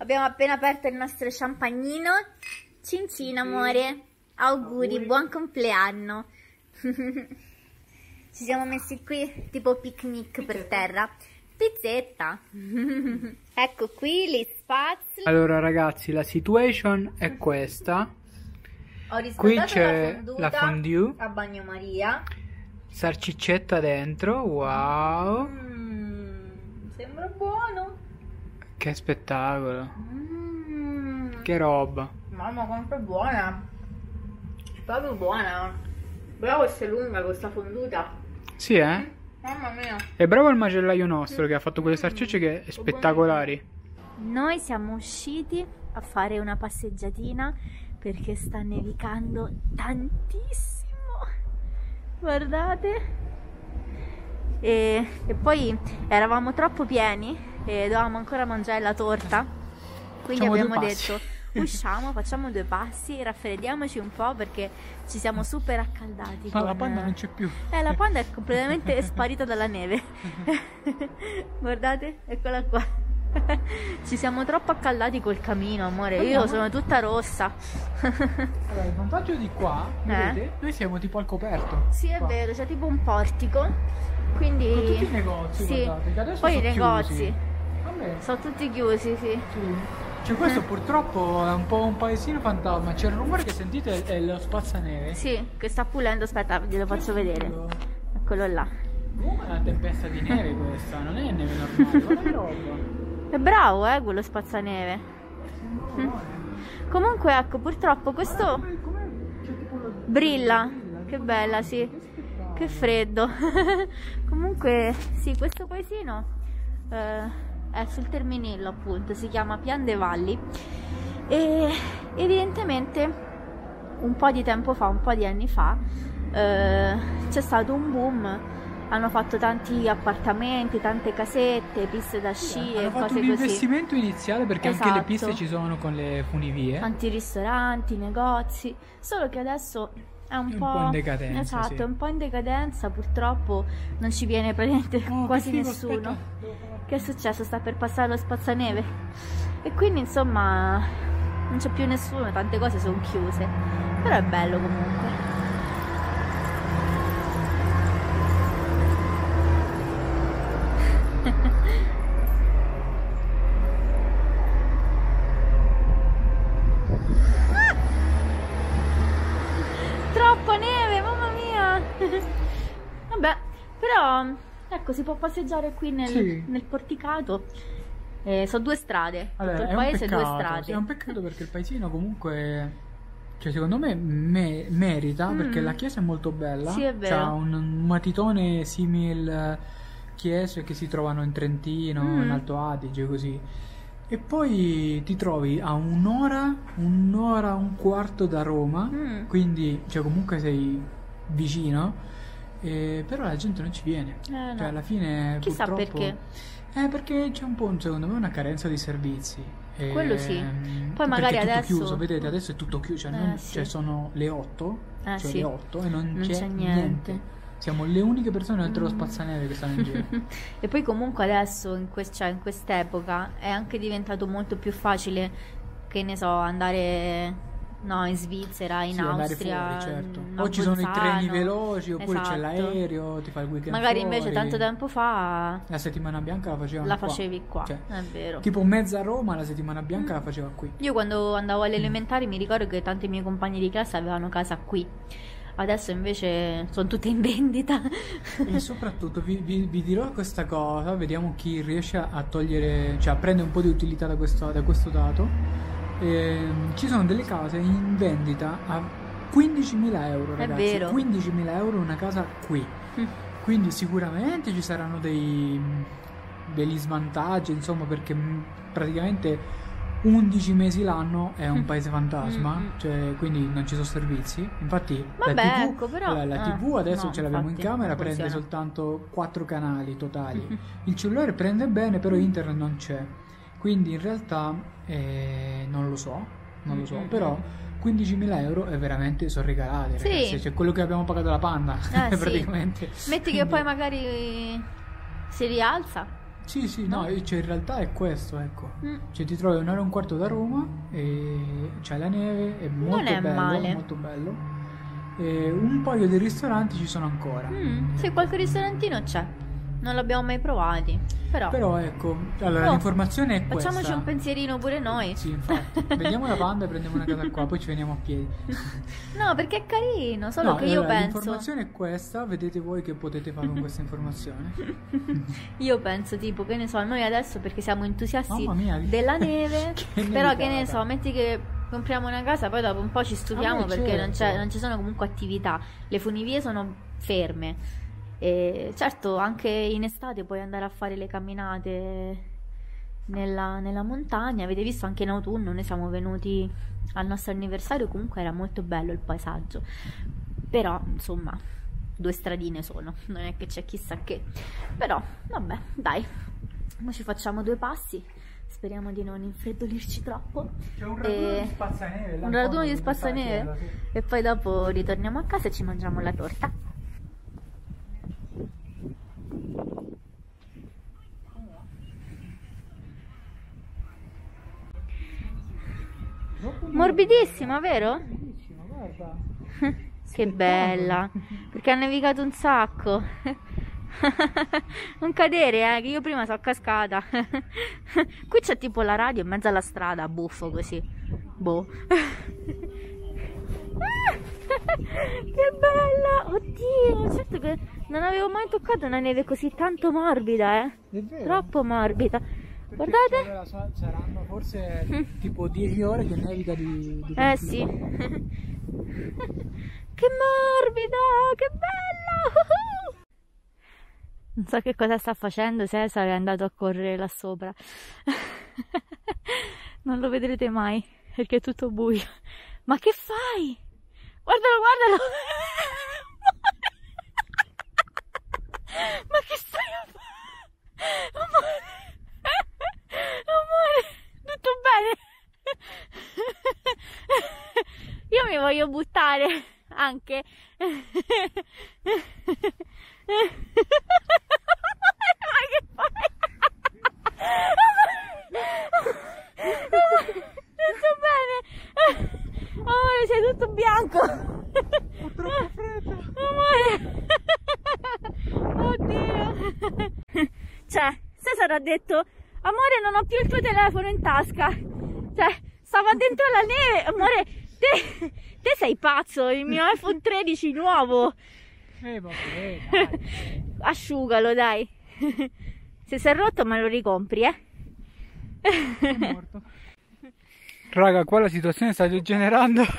Abbiamo appena aperto il nostro champagnino. Cincin, amore. Auguri, Auguri. buon compleanno. Ci siamo messi qui tipo picnic per terra. Pizzetta. ecco qui gli spazi. Allora ragazzi, la situation è questa. qui c'è la, la fondue a bagnomaria. Sarciccetta dentro, wow. Mm, sembra buono. Che spettacolo. Mm. Che roba. Mamma quanto è buona. È proprio buona. Però questa è lunga, questa fonduta. Sì, eh? Mamma mia. È bravo il macellaio nostro che ha fatto quelle sarcicce che è spettacolari. Noi siamo usciti a fare una passeggiatina perché sta nevicando tantissimo. Guardate. E, e poi eravamo troppo pieni e dovevamo ancora mangiare la torta. Quindi Facciamo abbiamo detto usciamo, facciamo due passi, raffreddiamoci un po' perché ci siamo super accaldati. Ma con... la panda non c'è più. Eh, la panda è completamente sparita dalla neve. Guardate, eccola qua. Ci siamo troppo accaldati col camino, amore. Io sono tutta rossa. allora, il vantaggio di qua, eh? vedete, noi siamo tipo al coperto. Sì, è qua. vero, c'è tipo un portico. Quindi. Con tutti i negozi, sì. guardate, Poi i negozi. Sono tutti chiusi, sì. sì. Cioè questo purtroppo è un po' un paesino fantasma. C'è il rumore che sentite è lo spazzaneve. Sì, che sta pulendo, aspetta, glielo faccio vedere. Eccolo là. È una tempesta di neve questa, non è neve normale, che roba. È bravo, eh, quello spazzaneve. Mm. Comunque, ecco, purtroppo questo brilla. Che bella, sì. Che freddo. Comunque, sì, questo paesino eh, è sul Terminillo appunto, si chiama Pian de Valli e evidentemente un po' di tempo fa, un po' di anni fa, eh, c'è stato un boom hanno fatto tanti appartamenti, tante casette, piste da sci e cose così. un investimento iniziale perché esatto. anche le piste esatto. ci sono con le funivie. Tanti ristoranti, negozi, solo che adesso è un, è po', un po' in decadenza. Esatto, sì. un po' in decadenza, purtroppo non ci viene praticamente oh, quasi figo, nessuno. Aspetta che è successo? Sta per passare lo spazzaneve. E quindi insomma non c'è più nessuno, tante cose sono chiuse. Però è bello comunque. Però Ecco, si può passeggiare qui nel, sì. nel porticato. Eh, sono due strade. Allora, Tutto il paese peccato, due strade. È un peccato perché il paesino comunque. Cioè, secondo me, me merita mm. perché la chiesa è molto bella. Sì, è vero. C'ha un matitone simile chiese che si trovano in Trentino, mm. in Alto Adige, così. E poi ti trovi a un'ora, un'ora, un quarto da Roma, mm. quindi cioè, comunque sei vicino eh, però la gente non ci viene. Eh, no. Cioè, alla fine, Chissà purtroppo... perché. Eh, perché c'è un po', secondo me, una carenza di servizi. E... Quello sì. Ehm, Poi magari è adesso... chiuso, vedete, adesso è tutto chiuso. Cioè, eh, non... sì. cioè sono le 8, eh, cioè sì. le 8 e non, non c'è, c'è niente. niente. Siamo le uniche persone oltre lo mm. spazzaneve che stanno in giro. e poi comunque adesso, in, quest- cioè, in quest'epoca, è anche diventato molto più facile, che ne so, andare No, in Svizzera, in sì, Austria. Fuori, certo. O ci sono i treni veloci, oppure esatto. c'è l'aereo, ti fai il weekend Magari fuori. invece tanto tempo fa. La settimana bianca la facevano La qua. facevi qua, cioè, è vero. Tipo mezza Roma, la settimana bianca mm. la faceva qui. Io quando andavo alle elementari mm. mi ricordo che tanti miei compagni di classe avevano casa qui. Adesso invece sono tutte in vendita. e soprattutto vi, vi, vi, dirò questa cosa, vediamo chi riesce a togliere, cioè a prendere un po' di utilità da questo, da questo dato eh, ci sono delle case in vendita a 15.000 euro, ragazzi. È vero. 15.000 euro una casa qui. Mm. Quindi sicuramente ci saranno dei, degli svantaggi, insomma, perché praticamente 11 mesi l'anno è un paese fantasma, mm-hmm. cioè, quindi non ci sono servizi. Infatti, Vabbè, la TV, ecco, però, la, la TV ah, adesso no, ce l'abbiamo infatti, in camera, prende soltanto 4 canali totali. Il cellulare prende bene, però internet non c'è. Quindi in realtà eh, non lo so, non lo so, Mm-mm. però 15.000 euro è veramente sono regalati, Sì. ragazzi. Cioè quello che abbiamo pagato la panda, Eh, sì. praticamente. Metti che poi magari si rialza. Sì, sì, no, No? cioè in realtà è questo, ecco. Mm. Cioè ti trovi un'ora e un quarto da Roma e c'è la neve, è molto è bello, male. molto bello. E un paio di ristoranti ci sono ancora. Mm, sì, qualche ristorantino c'è. Non l'abbiamo mai provati. Però, Però ecco, allora Oh, l'informazione è questa. facciamoci un pensierino pure noi. Sì, infatti. Vediamo la panda e prendiamo una casa qua, poi ci veniamo a piedi. No, perché è carino, solo No, che io allora, penso. L'informazione è questa, vedete voi che potete fare con questa informazione. Io penso tipo, che ne so, noi adesso perché siamo entusiasti mia, della neve, che però che ne so, metti che compriamo una casa, poi dopo un po' ci stufiamo Ah, perché non, c'è- certo. non ci sono comunque attività, le funivie sono ferme. E certo, anche in estate puoi andare a fare le camminate nella, nella montagna. Avete visto anche in autunno, noi siamo venuti al nostro anniversario, comunque era molto bello il paesaggio. Però, insomma, due stradine sono, non è che c'è chissà che. Però, vabbè, dai, ora ci facciamo due passi. Speriamo di non infreddolirci troppo. C'è un raduno di di spazzaneve. Un raduno di spazzaneve. E poi dopo ritorniamo a casa e ci mangiamo la torta. Morbidissima, vero? Bellissimo, guarda. Che bella, perché ha nevicato un sacco. Non cadere, eh, che io prima sono cascata. Qui c'è tipo la radio in mezzo alla strada, buffo così. Boh. Che bella! Oddio, certo che non avevo mai toccato una neve così tanto morbida, eh. È vero. Troppo morbida. Perché, Guardate. saranno forse tipo 10 ore che nevica di, di Eh sì. che morbido, che bello! Non so che cosa sta facendo Cesar, è andato a correre là sopra. non lo vedrete mai, perché è tutto buio. Ma che fai? Guardalo, guardalo! Ma che stai a fare? Amore! Amore, tutto bene? Io mi voglio buttare anche. Tutto bianco. Ho troppo freddo. Amore! Oddio! Cioè, Cesare ha detto, amore non ho più il tuo telefono in tasca. Cioè, stava dentro la neve. Amore, te, te sei pazzo, il mio iPhone 13 nuovo. Eh vabbè, dai. Asciugalo, dai. Se si è rotto me lo ricompri, eh. È morto. Raga, qua la situazione sta degenerando.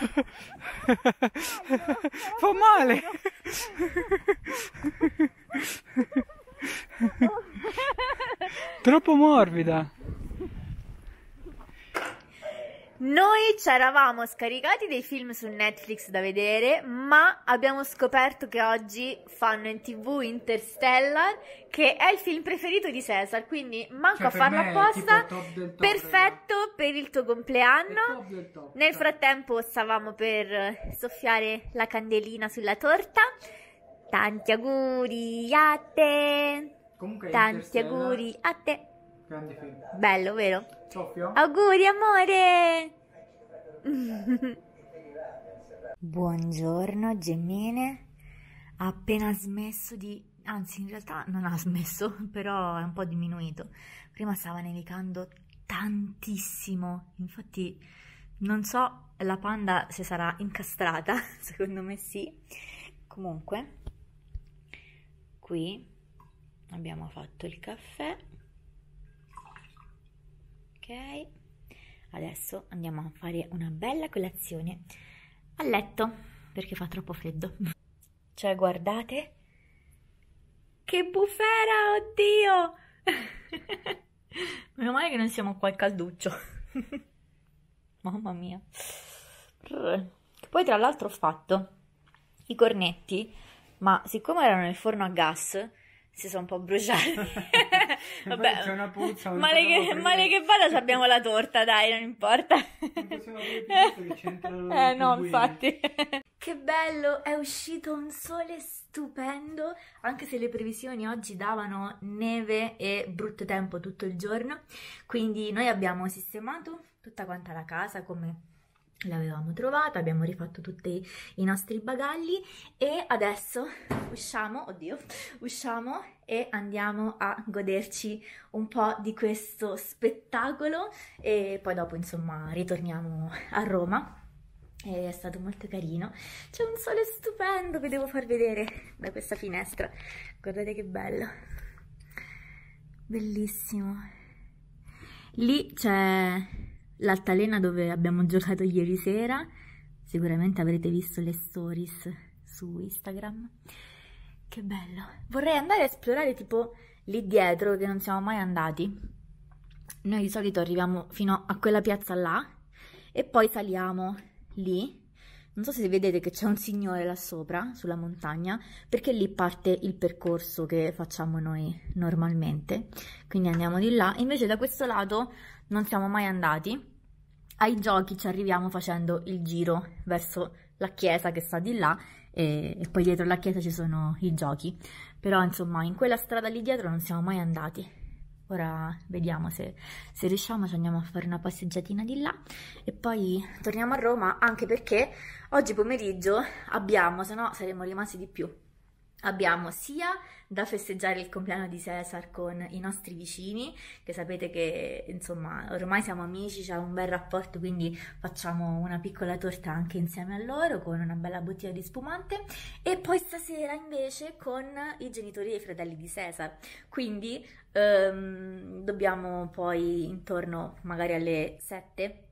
Fa male. Troppo morbida. Noi ci eravamo scaricati dei film su Netflix da vedere, ma abbiamo scoperto che oggi fanno in tv Interstellar, che è il film preferito di Cesar, quindi manco Cioè, a farlo apposta. top del top, Perfetto per il tuo compleanno. Top del top. Nel frattempo stavamo per soffiare la candelina sulla torta. Tanti auguri a te. Comunque Tanti auguri a te. Grande film. Bello, vero? Soffio? Auguri amore! Buongiorno Gemmine. Ha appena smesso di... Anzi, in realtà non ha smesso, però è un po' diminuito. Prima stava nevicando tantissimo. Infatti, non so la panda se sarà incastrata. Secondo me sì. Comunque, qui abbiamo fatto il caffè. Ok, adesso andiamo a fare una bella colazione a letto perché fa troppo freddo. Cioè, guardate che bufera, oddio! Meno male che non siamo qua al calduccio. mamma mia. Poi tra l'altro ho fatto i cornetti, ma siccome erano nel forno a gas, si sono un po' bruciati. Vabbè, c'è una puzza. Male che, male che vada, abbiamo la torta, dai, non importa. Non possiamo che c'entrano Eh no, infatti. che bello, è uscito un sole stupendo, anche se le previsioni oggi davano neve e brutto tempo tutto il giorno. Quindi noi abbiamo sistemato tutta quanta la casa come l'avevamo trovata, abbiamo rifatto tutti i nostri bagagli e adesso usciamo, oddio, usciamo e andiamo a goderci un po' di questo spettacolo e poi dopo insomma ritorniamo a Roma. E è stato molto carino. C'è un sole stupendo che devo far vedere da questa finestra. Guardate che bello. Bellissimo. Lì c'è l'altalena dove abbiamo giocato ieri sera, sicuramente avrete visto le stories su Instagram. Che bello! Vorrei andare a esplorare tipo lì dietro che non siamo mai andati. Noi di solito arriviamo fino a quella piazza là e poi saliamo lì. Non so se vedete che c'è un signore là sopra, sulla montagna, perché lì parte il percorso che facciamo noi normalmente. Quindi andiamo di là. Invece da questo lato non siamo mai andati ai giochi ci arriviamo facendo il giro verso la chiesa che sta di là e, e, poi dietro la chiesa ci sono i giochi. Però insomma in quella strada lì dietro non siamo mai andati. Ora vediamo se, se riusciamo, ci andiamo a fare una passeggiatina di là e poi torniamo a Roma anche perché oggi pomeriggio abbiamo, se no saremmo rimasti di più, abbiamo sia da festeggiare il compleanno di Cesar con i nostri vicini, che sapete che insomma ormai siamo amici, c'è un bel rapporto, quindi facciamo una piccola torta anche insieme a loro con una bella bottiglia di spumante e poi stasera invece con i genitori dei fratelli di Cesar. Quindi ehm, dobbiamo poi intorno magari alle 7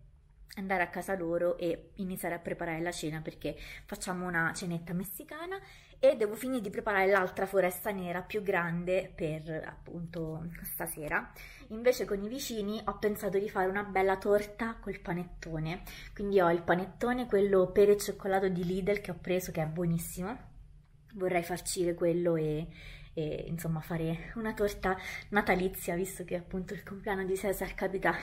andare a casa loro e iniziare a preparare la cena perché facciamo una cenetta messicana e devo finire di preparare l'altra foresta nera più grande per appunto stasera. Invece con i vicini ho pensato di fare una bella torta col panettone, quindi ho il panettone, quello per e cioccolato di Lidl che ho preso che è buonissimo, vorrei farcire quello e, e insomma fare una torta natalizia visto che appunto il compleanno di Cesar capita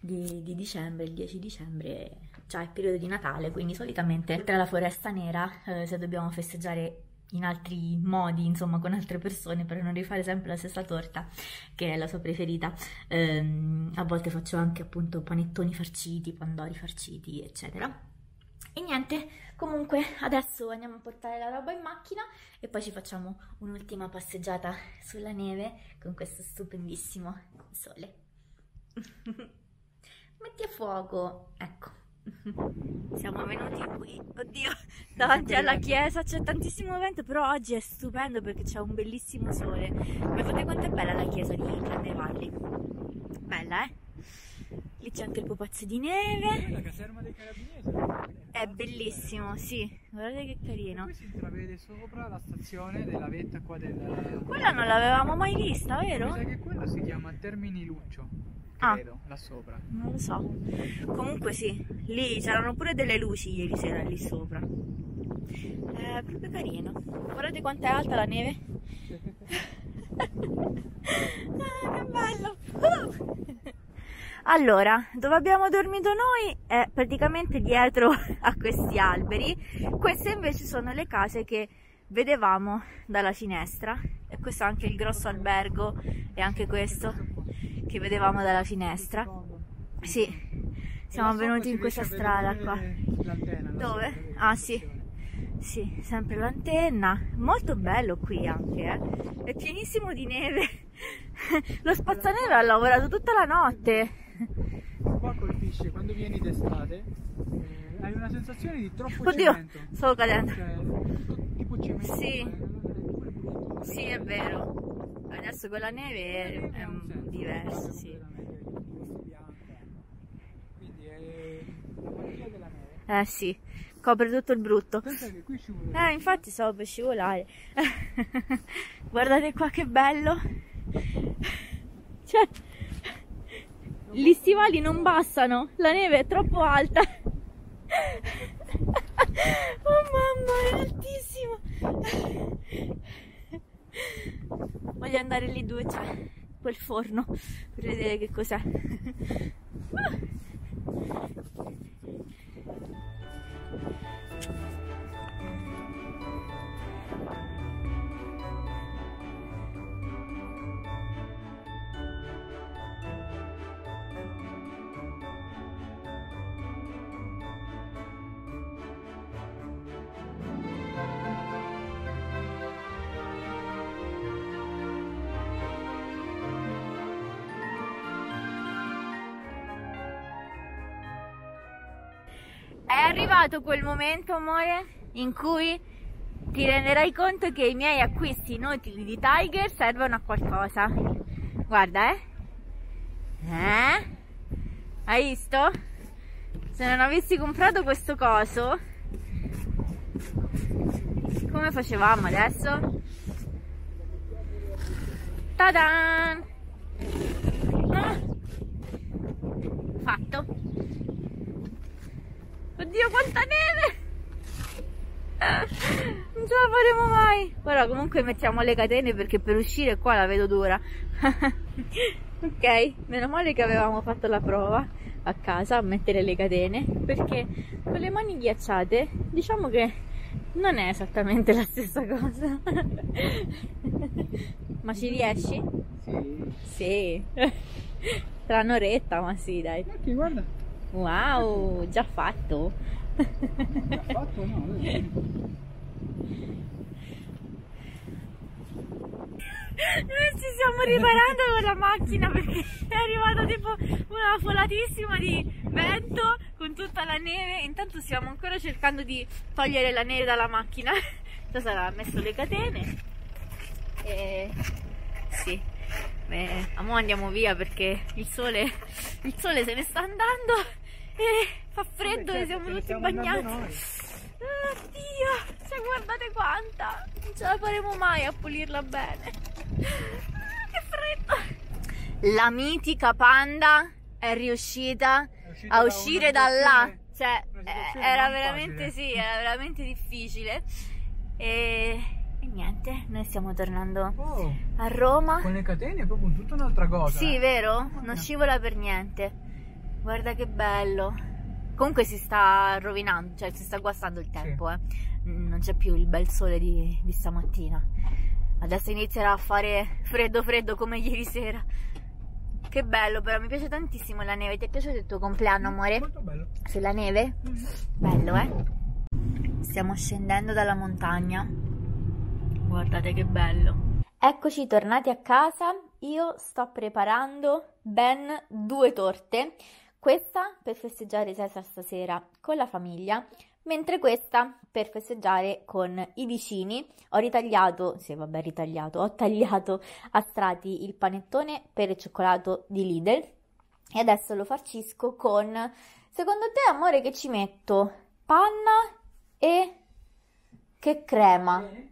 di, di dicembre, il 10 dicembre, cioè il periodo di Natale, quindi solitamente oltre alla foresta nera eh, se dobbiamo festeggiare in altri modi, insomma, con altre persone per non rifare sempre la stessa torta, che è la sua preferita. Ehm, a volte faccio anche appunto panettoni farciti, pandori farciti, eccetera. E niente, comunque adesso andiamo a portare la roba in macchina e poi ci facciamo un'ultima passeggiata sulla neve con questo stupendissimo sole. Metti a fuoco, ecco. Siamo venuti qui, oddio, davanti alla chiesa c'è tantissimo vento, però oggi è stupendo perché c'è un bellissimo sole. Guardate quanto è bella la chiesa di Cannevalli. Bella, eh? Lì c'è anche il pupazzo di neve. La caserma dei carabinieri. È bellissimo, sì. Guardate che carino. qui si intravede sopra la stazione della vetta qua del... Quella non l'avevamo mai vista, vero? Mi sa che quello si chiama Termini Luccio credo, ah, là sopra. Non lo so. Comunque sì, lì c'erano pure delle luci ieri sera lì sopra. È proprio carino. Guardate quanto è alta la neve. ah, che bello. Allora, dove abbiamo dormito noi è praticamente dietro a questi alberi. Queste invece sono le case che vedevamo dalla finestra. E questo è anche il grosso albergo e anche questo che vedevamo dalla finestra. Sì, siamo venuti in questa strada qua. Dove? Ah sì, sì, sempre l'antenna. Molto bello qui anche, eh. È pienissimo di neve. Lo spazzaneve ha lavorato tutta la notte. Qua colpisce quando vieni d'estate. Eh, hai una sensazione di troppo Oddio, cemento. stavo cadendo. Cioè, tipo cemento. Sì. Eh, sì, è vero. Adesso con la neve è, è diverso, sì. Eh sì, copre tutto il brutto. Eh, infatti stavo per scivolare. Guardate qua che bello. Cioè, gli stivali non bastano, la neve è troppo alta. oh mamma, è altissima. Voglio andare lì dove c'è quel forno per vedere che cos'è. Arrivato quel momento, amore, in cui ti renderai conto che i miei acquisti inutili di Tiger servono a qualcosa. Guarda, eh. Eh? Hai visto? Se non avessi comprato questo coso, come facevamo adesso? Ta-dan! Ah! Fatto! Oddio quanta neve! Non ce la faremo mai! Ora comunque mettiamo le catene perché per uscire qua la vedo dura. ok, meno male che avevamo fatto la prova a casa a mettere le catene perché con le mani ghiacciate diciamo che non è esattamente la stessa cosa. ma ci riesci? Sì. Sì. Tra un'oretta, ma sì, dai. Guarda, guarda. Wow, già fatto. Già fatto no? Noi ci stiamo riparando con la macchina perché è arrivata tipo una folatissima di vento con tutta la neve. Intanto stiamo ancora cercando di togliere la neve dalla macchina. Già sarà messo le catene. E sì, Beh, amo andiamo via perché il sole, il sole se ne sta andando e fa freddo Vabbè, certo, e siamo tutti bagnati. Oddio, cioè guardate quanta! Non ce la faremo mai a pulirla bene. Che freddo! La mitica panda è riuscita, è riuscita a uscire da, da là. Cioè, era veramente sì, era veramente difficile. E niente, noi stiamo tornando oh, a Roma. Con le catene è proprio tutta un'altra cosa. Sì, eh? vero? Non scivola per niente. Guarda che bello. Comunque si sta rovinando, cioè si sta guastando il tempo, sì. eh. Non c'è più il bel sole di, di stamattina. Adesso inizierà a fare freddo freddo come ieri sera. Che bello, però mi piace tantissimo la neve. Ti è piaciuto il tuo compleanno, amore? Molto bello. Sulla neve? Mm. Bello, eh? Stiamo scendendo dalla montagna Guardate che bello. Eccoci tornati a casa. Io sto preparando ben due torte. Questa per festeggiare Cesar stasera con la famiglia, mentre questa per festeggiare con i vicini. Ho ritagliato, sì vabbè ritagliato, ho tagliato a strati il panettone per il cioccolato di Lidl e adesso lo farcisco con, secondo te amore che ci metto? Panna e che crema?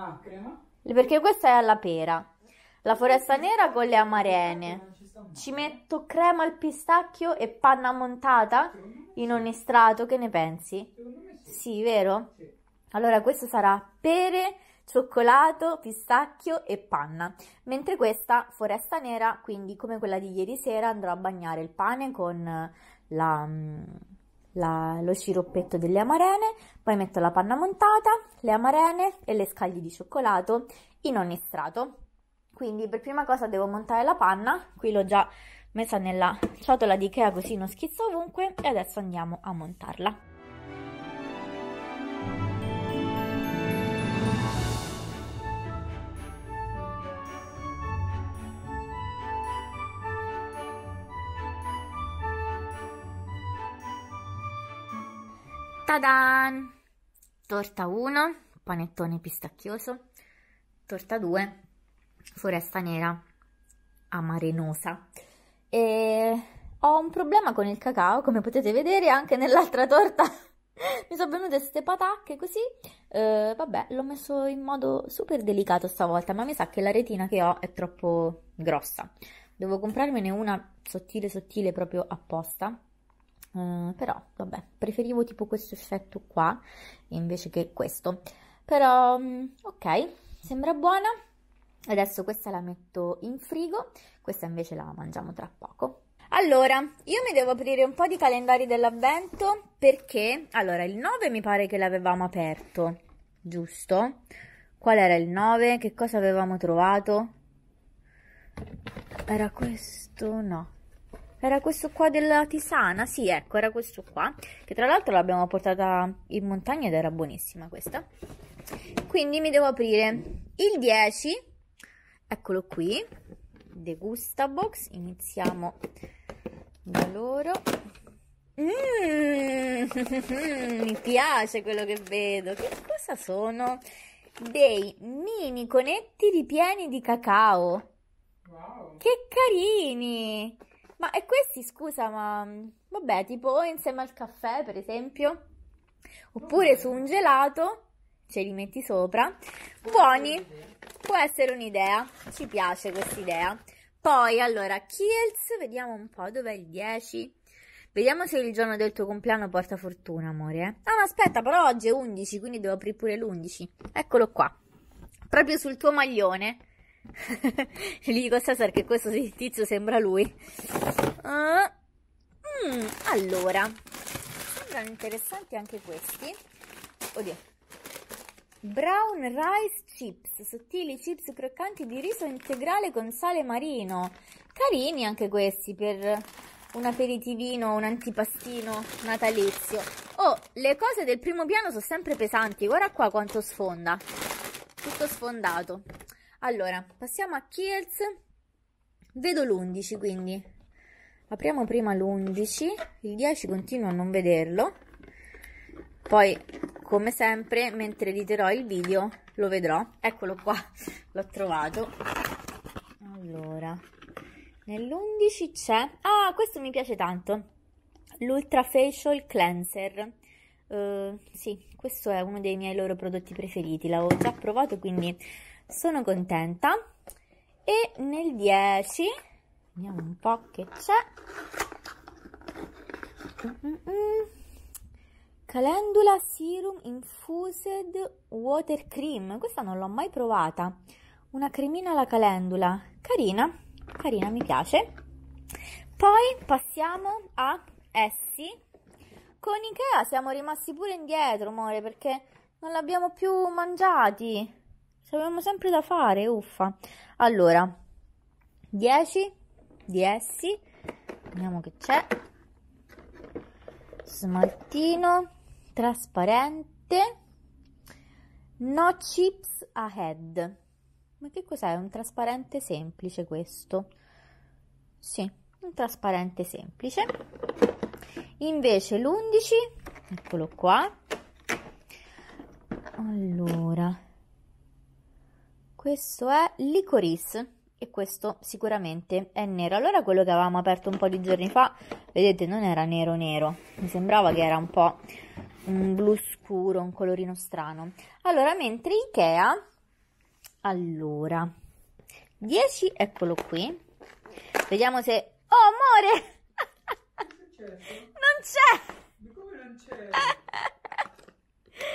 Ah, crema? Perché questa è alla pera. La foresta nera con le amarene. Ci metto crema al pistacchio e panna montata in ogni strato. Che ne pensi? Sì, vero? Allora questo sarà pere, cioccolato, pistacchio e panna. Mentre questa foresta nera, quindi come quella di ieri sera, andrò a bagnare il pane con la mm, la, lo sciroppetto delle amarene, poi metto la panna montata, le amarene e le scaglie di cioccolato in ogni strato. Quindi per prima cosa devo montare la panna, qui l'ho già messa nella ciotola di Ikea così non schizza ovunque e adesso andiamo a montarla. Tadan! Torta 1, panettone pistacchioso. Torta 2, foresta nera amarenosa. E ho un problema con il cacao, come potete vedere anche nell'altra torta. Mi sono venute queste patacche così. Eh, vabbè, l'ho messo in modo super delicato stavolta, ma mi sa che la retina che ho è troppo grossa. devo comprarmene una sottile sottile proprio apposta Uh, però vabbè preferivo tipo questo effetto qua invece che questo però um, ok sembra buona adesso questa la metto in frigo questa invece la mangiamo tra poco allora, io mi devo aprire un po' di calendari dell'avvento perché, allora, il 9 mi pare che l'avevamo aperto, giusto? Qual era il 9? Che cosa avevamo trovato? Era questo? No. Era questo qua della tisana? Sì, ecco, era questo qua. Che tra l'altro l'abbiamo portata in montagna ed era buonissima questa. Quindi mi devo aprire il 10. Eccolo qui. Degusta box. Iniziamo da loro. Mm, mi piace quello che vedo. Che cosa sono? Dei mini conetti ripieni di cacao. Wow. Che carini! Ma e questi, scusa, ma vabbè, tipo insieme al caffè, per esempio, oppure su un gelato, ce li metti sopra. Buoni, può essere un'idea, ci piace questa idea. Poi, allora, Kiels, vediamo un po', dov'è il 10? Vediamo se il giorno del tuo compleanno porta fortuna, amore. Eh? Ah, ma aspetta, però oggi è 11, quindi devo aprire pure l'11. Eccolo qua. Proprio sul tuo maglione. Gli dico a Cesar che questo tizio sembra lui. Uh, mm, allora, sembrano interessanti anche questi. Oddio. Brown rice chips, sottili chips croccanti di riso integrale con sale marino. Carini anche questi per un aperitivino, un antipastino natalizio. Oh, le cose del primo piano sono sempre pesanti. Guarda qua quanto sfonda. Tutto sfondato. Allora, passiamo a Kiels. Vedo l'11, quindi apriamo prima l'11. Il 10 continuo a non vederlo. Poi come sempre mentre editerò il video lo vedrò eccolo qua l'ho trovato allora nell'11 c'è ah questo mi piace tanto l'ultra facial cleanser uh, sì questo è uno dei miei loro prodotti preferiti l'avevo già provato quindi sono contenta e nel 10 vediamo un po' che c'è. Calendula Serum Infused Water Cream. Questa non l'ho mai provata. Una cremina alla calendula. Carina, carina, mi piace. Poi passiamo a Essi. Con Ikea siamo rimasti pure indietro, amore, perché non l'abbiamo più mangiati. Ci avevamo sempre da fare, uffa. Allora, 10 di Essi. Vediamo che c'è. Smaltino trasparente no chips ahead ma che cos'è? un trasparente semplice questo sì, un trasparente semplice invece l'11 eccolo qua allora questo è licorice e questo sicuramente è nero allora quello che avevamo aperto un po' di giorni fa vedete non era nero nero mi sembrava che era un po' un blu scuro, un colorino strano. Allora, mentre Ikea, allora, 10, eccolo qui. Vediamo se... Oh, amore! non c'è! Come non c'è?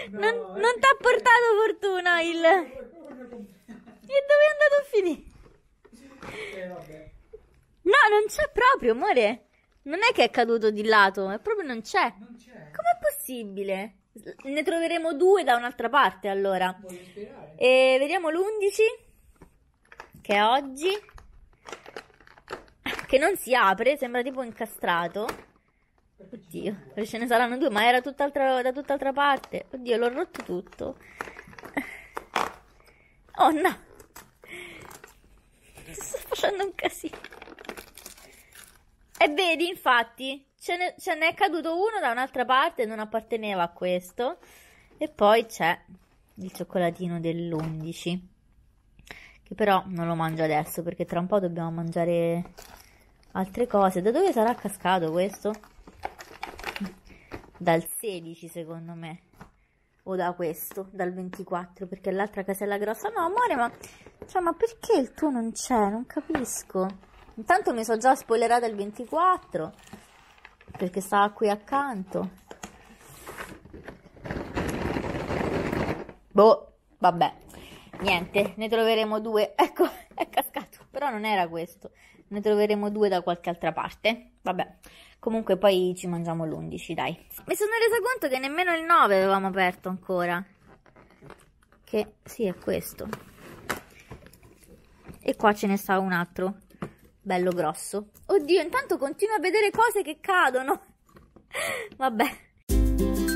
No, non, non ti ha portato fortuna il... E dove è andato a finire? Eh, no, non c'è proprio, amore. Non è che è caduto di lato, è proprio non c'è. Non c'è. Com'è possibile? Ne troveremo due da un'altra parte allora. E vediamo l'11 che è oggi che non si apre, sembra tipo incastrato. Oddio, ce ne saranno due, ma era tutt'altra, da tutt'altra parte. Oddio, l'ho rotto tutto. Oh no! Sto facendo un casino. E vedi, infatti, ce ne, ce n'è caduto uno da un'altra parte, non apparteneva a questo. E poi c'è il cioccolatino dell'11, che però non lo mangio adesso perché tra un po' dobbiamo mangiare altre cose. Da dove sarà cascato questo? Dal 16 secondo me. O da questo, dal 24, perché l'altra casella grossa... No, amore, ma... Cioè, ma perché il tuo non c'è? Non capisco. Intanto mi sono già spoilerata il 24 perché stava qui accanto. Boh, vabbè. Niente, ne troveremo due. Ecco, è cascato. Però non era questo. Ne troveremo due da qualche altra parte. Vabbè. Comunque poi ci mangiamo l'11, dai. Mi sono resa conto che nemmeno il 9 avevamo aperto ancora. Che sì, è questo. E qua ce ne sta un altro. Bello grosso. Oddio, intanto continuo a vedere cose che cadono. Vabbè.